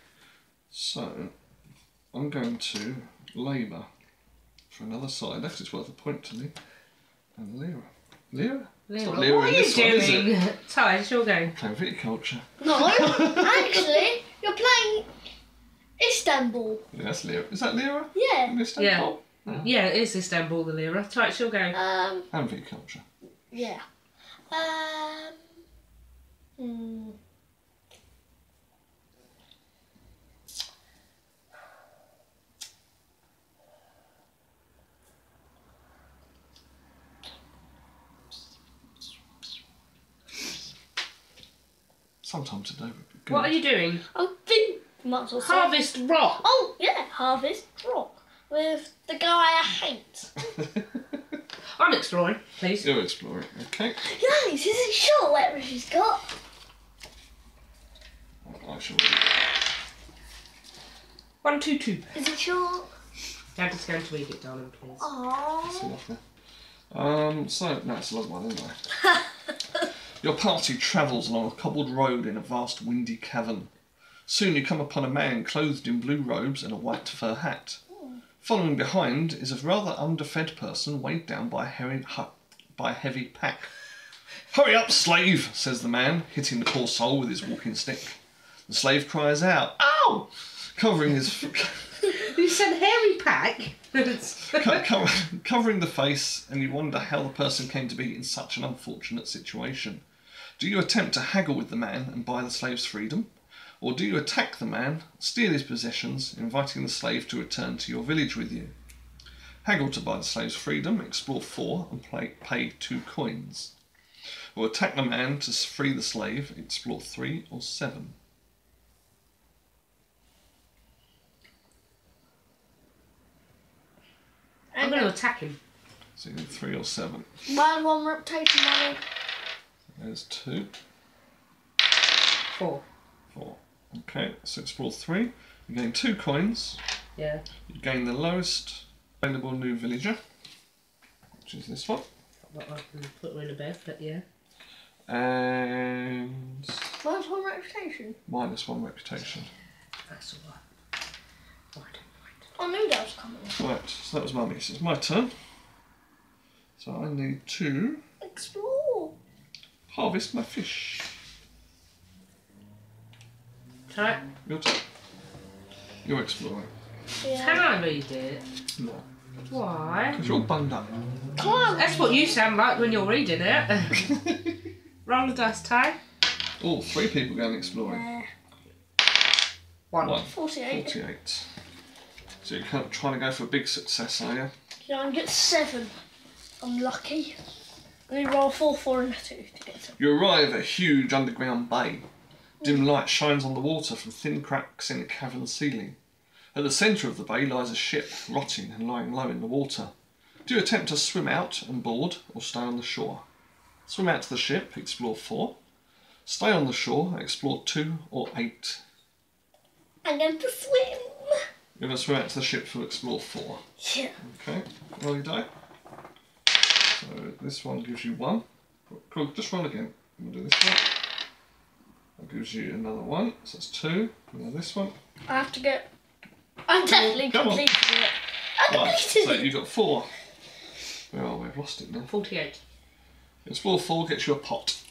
So I'm going to labour for another side. Actually, it's worth a point to me. And lira. lira? It's not lira, what are you this one, it? doing? <laughs> Ty, it's your game. Playing viticulture. No, <laughs> actually, you're playing Istanbul. Yeah, that's lira. Is that lira? Yeah. In Istanbul? Yeah. Yeah, it is Istanbul, the lira. Ty, it's your game. Um. And viticulture. Yeah. Um. Hmm. Sometime today would be good. What are you doing? I think might as well say- Harvest rock. Oh yeah, harvest rock with the guy I hate. <laughs> I'm exploring, please. You're exploring. Okay. Guys, is it sure whatever she's got? I shall. One, two, two. Is it sure? Dad is going to read it, darling, please. That's Aww. enough. Um, so, no, it's a long one isn't it? <laughs> Your party travels along a cobbled road in a vast windy cavern. Soon you come upon a man clothed in blue robes and a white fur hat. Following behind is a rather underfed person weighed down by a heavy, by a heavy pack. Hurry up, slave, says the man, hitting the poor soul with his walking stick. The slave cries out, Ow! Covering his. <laughs> You said hairy pack. <laughs> Co- co- covering the face, and you wonder how the person came to be in such an unfortunate situation. Do you attempt to haggle with the man and buy the slave's freedom? Or do you attack the man, steal his possessions, inviting the slave to return to your village with you? Haggle to buy the slave's freedom, explore four, and play, pay two coins. Or attack the man to free the slave, explore three or seven. I'm going to attack him. So you need three or seven. One, one reputation money. There's two. Four. Four. Okay, so explore three. You gain two coins. Yeah. You gain the lowest available new villager, which is this one. Not like I can put her in a bed, but yeah. And Mine's one reputation. minus one reputation. That's all right. Oh, right. I knew that was coming. Right, so that was mummy. So it's my turn. So I need to Explore. harvest my fish. Ty, Your turn. You're exploring. can Yeah. I read it? No. Why? Because you're all bunged up. Come on. That's what you sound like when you're reading it. <laughs> Roll the dice, Ty. Oh, three people going exploring. Yeah. One. One. 48. 48. So you're kind of trying to go for a big success, are you? Yeah, I get seven. I'm lucky. I need roll four, four, and a two to get seven. You arrive at a huge underground bay. Dim light shines on the water from thin cracks in the cavern ceiling. At the centre of the bay lies a ship, rotting and lying low in the water. Do you attempt to swim out and board, or stay on the shore? Swim out to the ship, explore four. Stay on the shore, explore two or eight. I'm going to swim. You're going to swim out to the ship to explore four. Yeah. Okay, roll your die. So this one gives you one. Cool, just roll again. We'll do this one. That gives you another one. So that's two. Now this one. I have to get. I'm definitely Come on. completed it. I Right, completed so it. you've got four. Well, we've lost it now. 48. Explore four gets you a pot.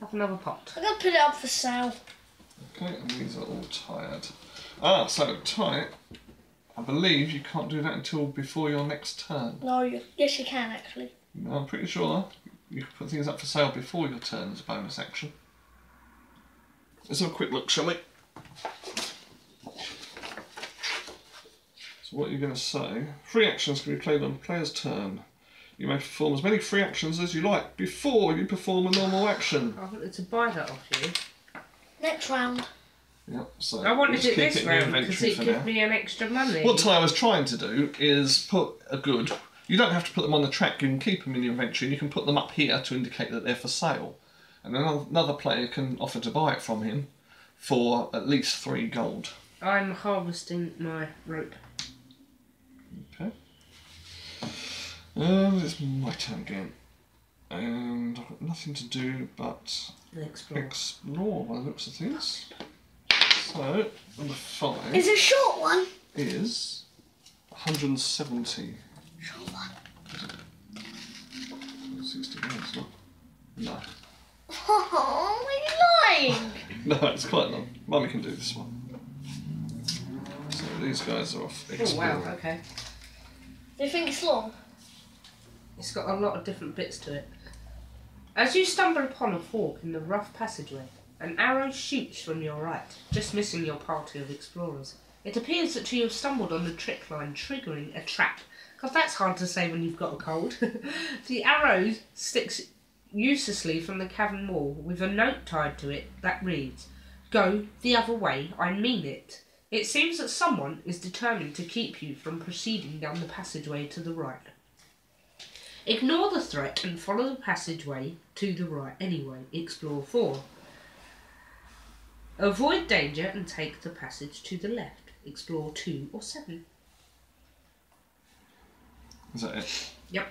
Have another pot. I'm going to put it up for sale. Okay, and these are all tired. Ah, so tie. I believe you can't do that until before your next turn. No, you, yes you can actually. No, I'm pretty sure you can put things up for sale before your turn as a bonus action. Let's have a quick look, shall we? So what are you going to say? Free actions can be played on the player's turn. You may perform as many free actions as you like before you perform a normal action. I wanted to buy that off you. Next round. Yep, so I wanted it this in your round because it for gives me an extra money. What Ty was trying to do is put a good. You don't have to put them on the track. You can keep them in your inventory. and You can put them up here to indicate that they're for sale, and another, another player can offer to buy it from him for at least three gold. I'm harvesting my rope. Okay. Um, it's my turn again, and I've got nothing to do but The explorer. explore by the looks of things. So number five It's a short one. is 170. Short one. 60 minutes, not. No. Oh, are you lying? No, it's quite long. Mummy can do this one. So these guys are off exploring. Oh wow, okay. Do you think it's long? It's got a lot of different bits to it. As you stumble upon a fork in the rough passageway, an arrow shoots from your right, just missing your party of explorers. It appears that you have stumbled on the trick line, triggering a trap. Because that's hard to say when you've got a cold. <laughs> the arrow sticks uselessly from the cavern wall with a note tied to it that reads, Go the other way, I mean it. It seems that someone is determined to keep you from proceeding down the passageway to the right. Ignore the threat and follow the passageway to the right anyway. Explore 4. Avoid danger and take the passage to the left. Explore 2 or 7. Is that it? Yep.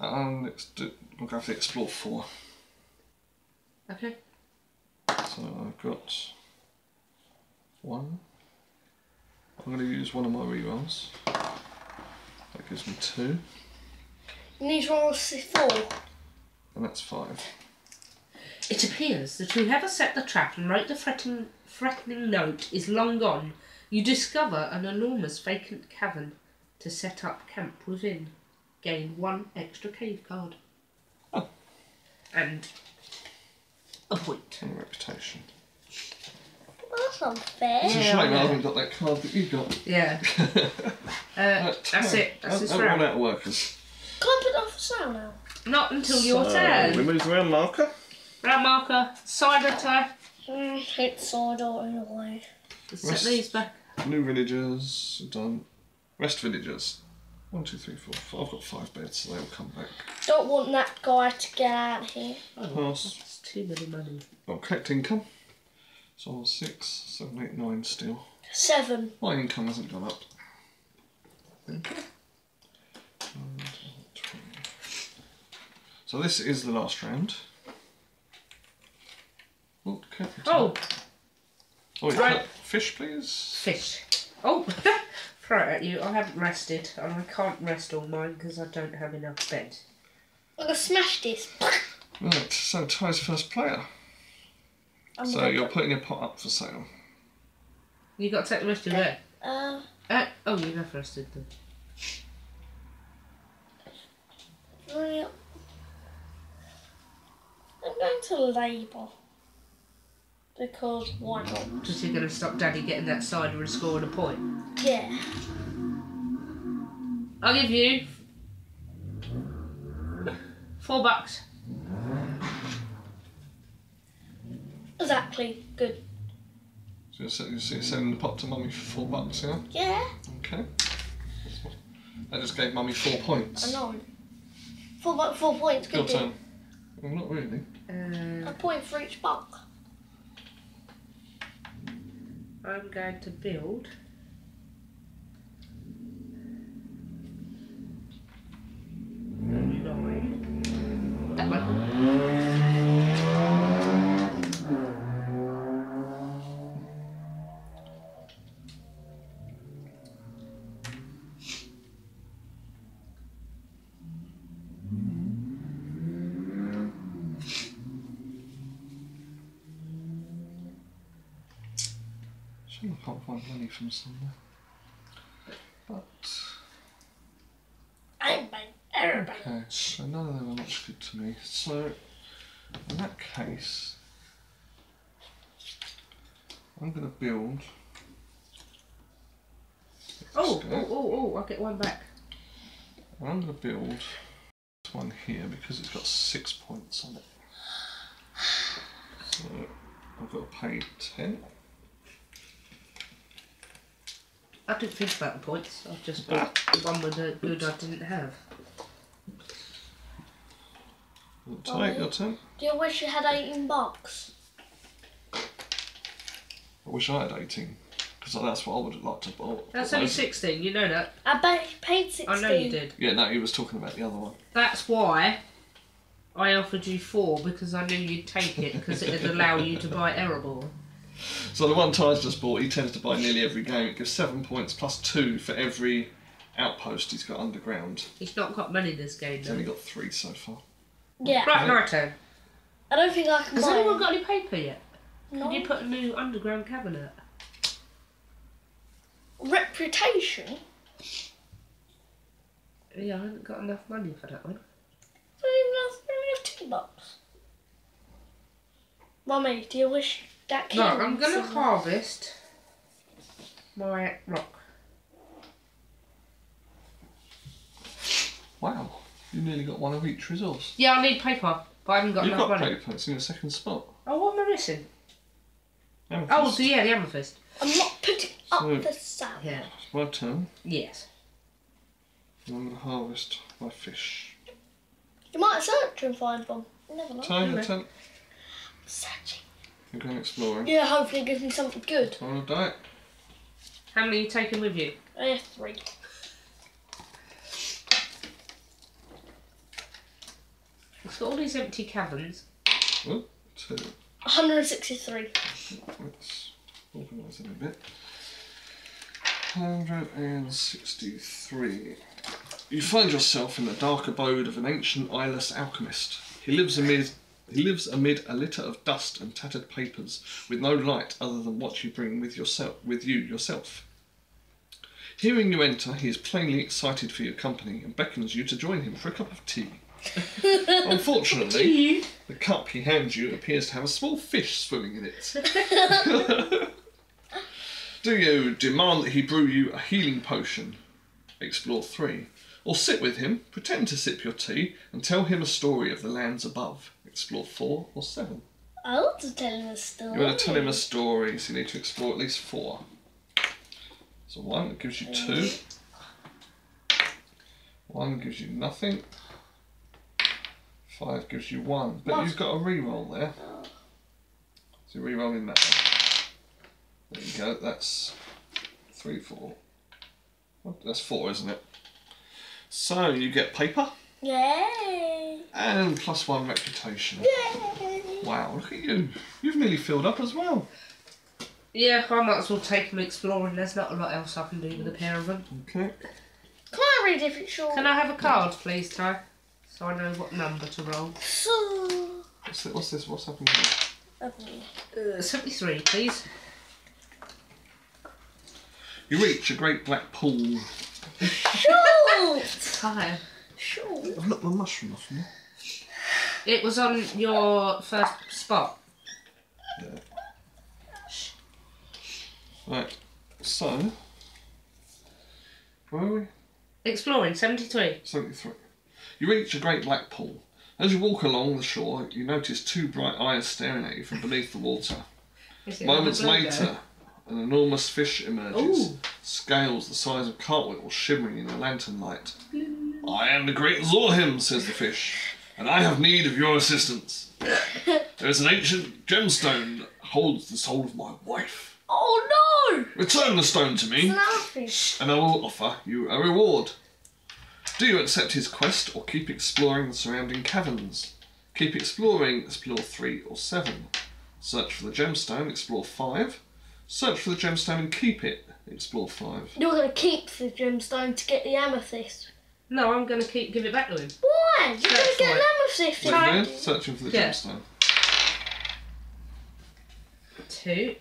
Um, let's do, we'll go for the explore four. Okay. So I've got one. I'm going to use one of my rerolls. That gives me two, You need to roll four. and that's five. It appears that whoever set the trap and wrote the threatening, threatening note is long gone. You discover an enormous vacant cavern to set up camp within. Gain one extra cave card. Oh. And a point. And reputation. Well, that's unfair. It's a shame I I haven't got that card that you got. Yeah. <laughs> Uh, that's it. That's this I've run round. out of workers. Can I put that for sale now? Not until your turn. We move around marker. Round marker, side attack. Mm, it's side out in a way. Let's set these back. New villagers done. Rest villagers. One, two, three, four, five. I've got five beds, so they'll come back. Don't want that guy to get out of here. Oh, Pass. that's too many money. I'll collect income. So I'm six, seven, eight, nine still. Seven. My income hasn't gone up. Okay. So this is the last round. Oh, capital. Oh, oh right. fish, please. fish. Oh, <laughs> throw it at you. I haven't rested, and I can't rest all mine because I don't have enough bed. I'm gonna smash this. Right, so Ty's first player. I'm So gonna you're put- putting your pot up for sale. You got to take the rest of your bed. Uh, Uh, oh, you have rested them. right. I'm going to labour. Because why not? Just you're going to stop Daddy getting that cider and scoring a point. Yeah. I'll give you four bucks. Exactly. Good. So you're, you're sending the pot to mummy for four bucks, yeah? Yeah, Okay. I just gave mummy four points. I know. Four, bu- four points. Your Good. deal. turn. Well, not really. Uh, A point for each buck. I'm going to build. a line. Money from somewhere. But I'm everybody. okay, so none of them are much good to me. So in that case, I'm going to build. Oh, oh, oh, oh, I'll get one back. I'm going to build this one here because it's got six points on it. So I've got to pay ten. I didn't think about the points. I just bought the one with the good I didn't have. Take your ten. Do you wish you had 18 bucks? I wish I had 18 because that's what I would have liked to buy. That's only 16, you know that. I bet you paid 16. I know you did. Yeah, no, he was talking about the other one. That's why I offered you four because I knew you'd take it because it'd allow you to buy Erebor. So the one Ty's just bought, he tends to buy nearly every game. It gives seven points plus two for every outpost he's got underground. He's not got money this game He's only got three so far. Yeah. Right, my turn. I don't think I can Has buy anyone got any paper yet? No. Can you put a new underground cabinet? Reputation? Yeah, I haven't got enough money for that one. I don't even have, I only have two bucks. Mummy, do you wish that No, I'm gonna harvest my rock. Wow, you nearly got one of each resource. Yeah, I need paper, but I haven't got You've enough got money. paper, it's in your second spot. Oh, what am I missing? Oh, Amethyst. so yeah, the amethyst. I'm not putting up So- the sound. Yeah. It's my turn. Yes. and I'm going to harvest my fish. You might search and find one. You never know. Ty, your Okay. turn. Searching. You're going exploring. Yeah, hopefully it gives me something good. Roll a die. How many are you taking with you? I have three. It's got all these empty caverns. Oh, two. 163. Let's organise it a bit. 163. You find yourself in the dark abode of an ancient eyeless alchemist. He lives amid he lives amid a litter of dust and tattered papers, with no light other than what you bring with yourself with you yourself. Hearing you enter, he is plainly excited for your company and beckons you to join him for a cup of tea. <laughs> Unfortunately, the cup he hands you appears to have a small fish swimming in it. <laughs> Do you demand that he brew you a healing potion? Explore 3. Or sit with him, pretend to sip your tea, and tell him a story of the lands above? Explore 4 or 7. I want to tell him a story. You want to tell him a story, so you need to explore at least 4. So 1 gives you 2. 1 gives you nothing. 5 gives you 1. But you've got a re-roll there. So you're re-rolling that one. There you go, that's 3, 4. Oh, That's 4, isn't it? So you get paper Yay! And plus 1 reputation. Yay! Wow, look at you. You've nearly filled up as well. Yeah, I might as well take them exploring. There's not a lot else I can do with a pair of them. Okay. Can I read if it's short? Can I have a card, please, Ty? So I know what number to roll. So... What's this? What's, this? What's happening here? Uh, 73, please. You reach a great black pool. Short! Ty. Short. I've looked my mushroom off me. It was on your first spot. Yeah. Right. So. Where are we? Exploring, 73. 73. You reach a great black pool. As you walk along the shore, you notice two bright eyes staring at you from beneath the water. Moments on the logo? later, an enormous fish emerges, Ooh. scales the size of cartwheels shimmering in the lantern light. I am the great Zorhim, says the fish, and I have need of your assistance. <laughs> There is an ancient gemstone that holds the soul of my wife. Oh no! Return the stone to me, and I will offer you a reward. Do you accept his quest or keep exploring the surrounding caverns? Keep exploring, explore 3 or 7. Search for the gemstone, explore 5. Search for the gemstone and keep it, explore 5. You're gonna keep the gemstone to get the amethyst. No, I'm going to keep give it back to him. Why? You're gonna get for an it. amethyst. What in are you it. doing? Searching for the Yeah. gemstone. Two.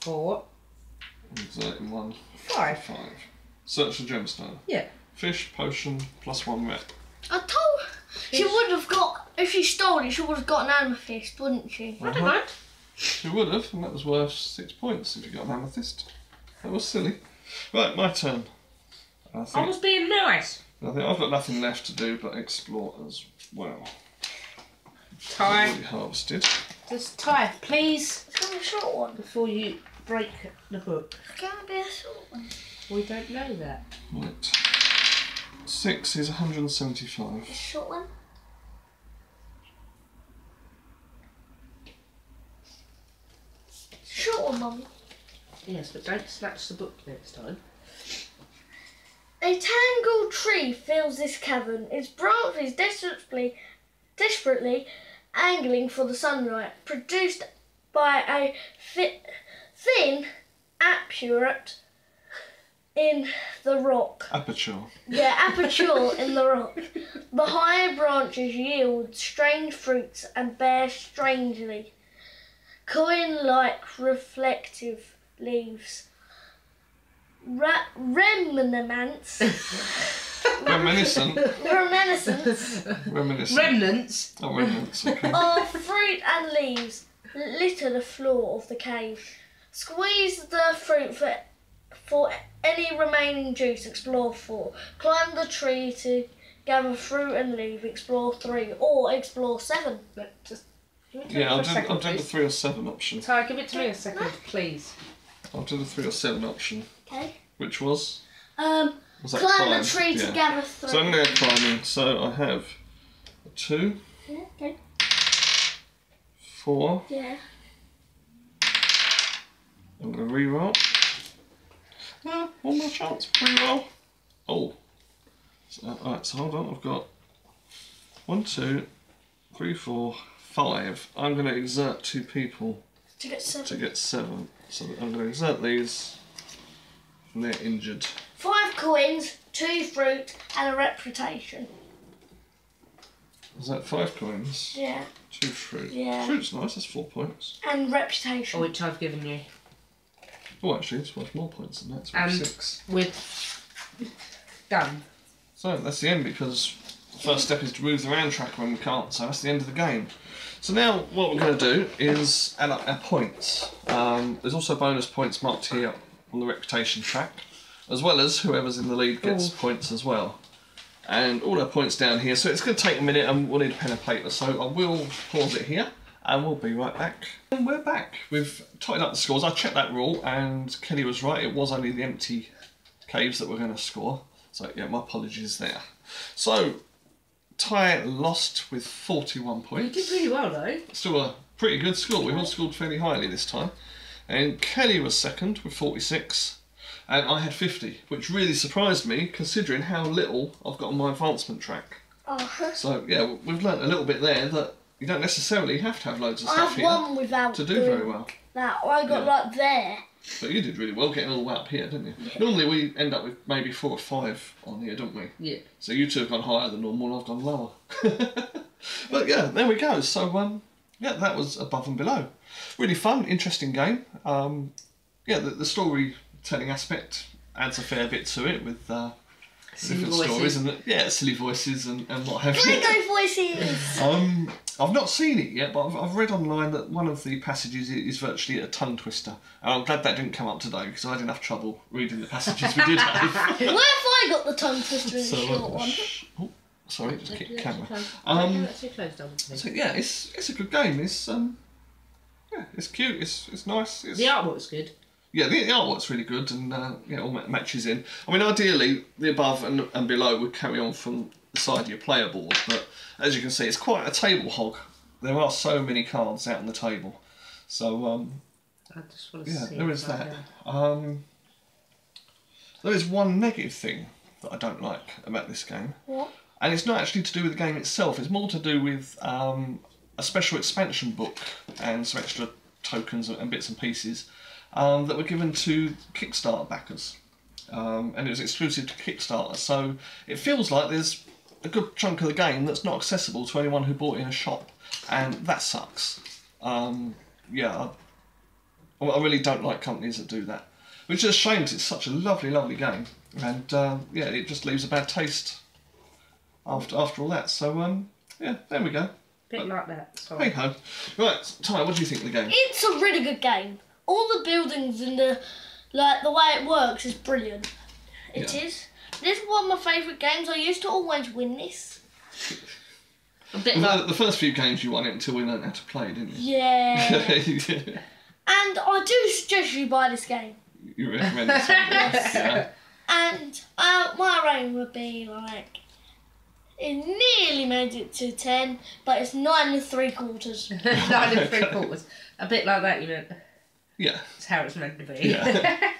Four. Exerting one. Five. Five. Search the gemstone. Yeah. Fish, potion, plus one rep. I told she would have got if she stole it. She would have got an amethyst, wouldn't she? I don't know. She would have, and that was worth six points if you got an amethyst. That was silly. Right, my turn. I I think, was being nice. I think I've got nothing left to do but explore as well. Ty, Already harvested. just Ty, please, It's gonna be a short one. before you break the book. It's gonna be a short one. We don't know that. Right. Six is 175. A short one. Short one, mummy. Yes, but don't snatch the book next time. A tangled tree fills this cavern. Its branches desperately, desperately angling for the sunlight, produced by a thi- thin aperture in the rock. Aperture. Yeah, <laughs> aperture in the rock. <laughs> The higher branches yield strange fruits and bear strangely coin-like reflective leaves. Ra- remnants, <laughs> Reminiscent. reminiscence Reminiscent. Remnants. oh, remnants, okay. <laughs> of fruit and leaves litter the floor of the cave. Squeeze the fruit for for any remaining juice. Explore four. Climb the tree to gather fruit and leaf. Explore three or explore seven. But just give it Yeah, I'll for do, second, I'll do the please. three or seven option. Ty, give it to me a second, please. I'll do the three or seven option. Okay. Which was? Um, Was that climb climb? the tree to Yeah. gather three. So I'm going to go climbing. So I have a two, Yeah, okay. four. Yeah. I'm going to re-roll. No, one more chance. Re-roll. Oh. So, Alright, so hold on. I've got one, two, three, four, five. I'm going to exert two people To get seven. to get seven. So I'm going to exert these. And they're injured. Five coins, two fruit, and a reputation. Is that five coins? Yeah. Two fruit. Yeah. Fruit's nice. That's four points. And reputation. Which I've given you. Oh, actually, it's worth more points than that. It's worth six. With done. So that's the end because the first step is to move the round track when we can't. So that's the end of the game. So now what we're going to do is add up our points. Um, there's also bonus points marked here on the reputation track, as well as whoever's in the lead gets Oh. points as well. And all our points down here. So it's going to take a minute, and we'll need a pen and paper. So I will pause it here, and we'll be right back. And we're back. We've tightened up the scores. I checked that rule, and Kelly was right. It was only the empty caves that we're going to score. So yeah, my apologies there. So Ty lost with 41 You points. did really well though. Still a pretty good score. We've all scored fairly highly this time. And Kelly was second with 46. And I had 50, which really surprised me considering how little I've got on my advancement track. Oh. So yeah, we've learnt a little bit there that you don't necessarily have to have loads of I stuff have here one without to do very well. that. I got Yeah. like there. But you did really well getting all the way up here, didn't you? Normally we end up with maybe four or five on here, don't we? Yeah. So you two have gone higher than normal, and I've gone lower. <laughs> but yeah, there we go. So um, yeah, that was above and below. Really fun, interesting game. Um, yeah, the, the storytelling aspect adds a fair bit to it with uh, Silly different voices. stories and yeah, silly voices and, and what have you. Lego voices. Um, I've not seen it yet, but I've, I've read online that one of the passages is virtually a tongue twister. And I'm glad that didn't come up today because I had enough trouble reading the passages we did have. <laughs> Where have I got the tongue twister in So, the uh, short one? oh, sorry, just kick the camera. Um, that's too close, Double T. So yeah, it's it's a good game. It's um, yeah, it's cute. It's it's nice. It's, The artwork's good. yeah, the, the artwork's really good and uh, yeah, all matches in. I mean, ideally, the above and, and below would carry on from the side of your player board, but as you can see, it's quite a table hog. There are so many cards out on the table, so um, I just want to yeah, see. there it is right that. Um, there is one negative thing that I don't like about this game. What? And it's not actually to do with the game itself, it's more to do with um, a special expansion book and some extra tokens and bits and pieces um, that were given to Kickstarter backers. Um, and it was exclusive to Kickstarter, so it feels like there's a good chunk of the game that's not accessible to anyone who bought it in a shop, and that sucks. Um, yeah, I, I really don't like companies that do that. Which is a shame 'cause it's such a lovely, lovely game. And uh, yeah, it just leaves a bad taste after after all that. So um, yeah, there we go. Bit like that. Hey Sorry. ho. Right, Ty, what do you think of the game? It's a really good game. All the buildings and the like the way it works is brilliant. It is. Yeah. This is one of my favourite games. I used to always win this. A bit The, like the first few games you won it until we learned how to play, didn't you? Yeah. Yeah. <laughs> and I do suggest you buy this game. you recommend it? <laughs> yeah. And uh, my rating would be like. It nearly made it to 10, but it's 9 and 3 quarters. <laughs> nine and three quarters. A bit like that, you meant. Yeah. It's how it's meant to be. Yeah.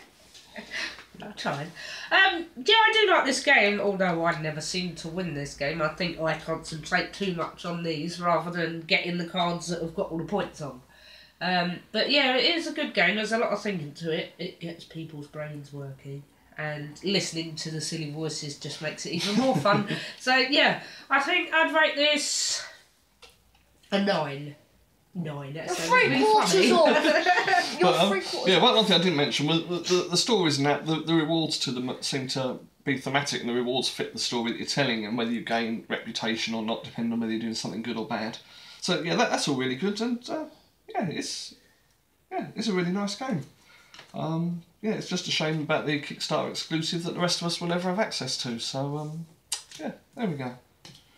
<laughs> I tried. Um, yeah, I do like this game, although I never seem to win this game. I think I concentrate too much on these rather than getting the cards that have got all the points on. Um, but yeah, it is a good game. There's a lot of thinking to it. It gets people's brains working. And listening to the silly voices just makes it even more fun. <laughs> so yeah, I think I'd rate this a nine. Nine. That You're sounds three really quarters funny. off. <laughs> You're But, um, three quarters yeah, one, one thing I didn't mention was the, the, the stories and that, the, the rewards to them seem to be thematic and the rewards fit the story that you're telling and whether you gain reputation or not, depending on whether you're doing something good or bad. So, yeah, that, that's all really good and, uh, yeah, it's, yeah, it's a really nice game. Um, yeah, it's just a shame about the Kickstarter exclusive that the rest of us will never have access to. So, um, yeah, there we go.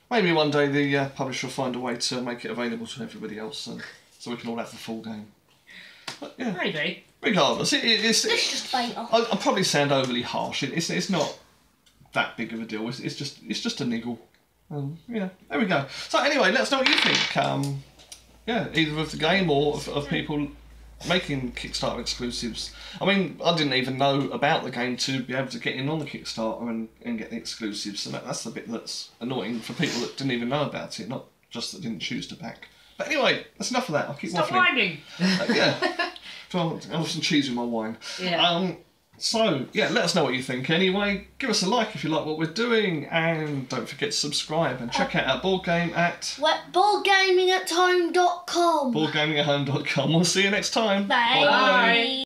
Maybe one day the uh, publisher will find a way to make it available to everybody else, and so we can all have the full game. But yeah, Maybe. regardless, it, it, it's. It's just beta. I, I probably sound overly harsh. It, it's it's not that big of a deal. It's, it's just it's just a niggle. Um, yeah, there we go. So anyway, let us know what you think. Um, yeah, either of the game or of, of people making Kickstarter exclusives. I mean, I didn't even know about the game to be able to get in on the Kickstarter and, and get the exclusives. So that, that's the bit that's annoying for people that didn't even know about it, not just that didn't choose to back. But anyway, that's enough of that. I'll keep Stop waffling. whining. Uh, yeah. <laughs> I'll have some cheese with my wine. Yeah. Um, so, yeah, let us know what you think anyway. Give us a like if you like what we're doing, and don't forget to subscribe and check out our board game at We're boardgamingathome.com. boardgamingathome.com. We'll see you next time. Bye. Bye.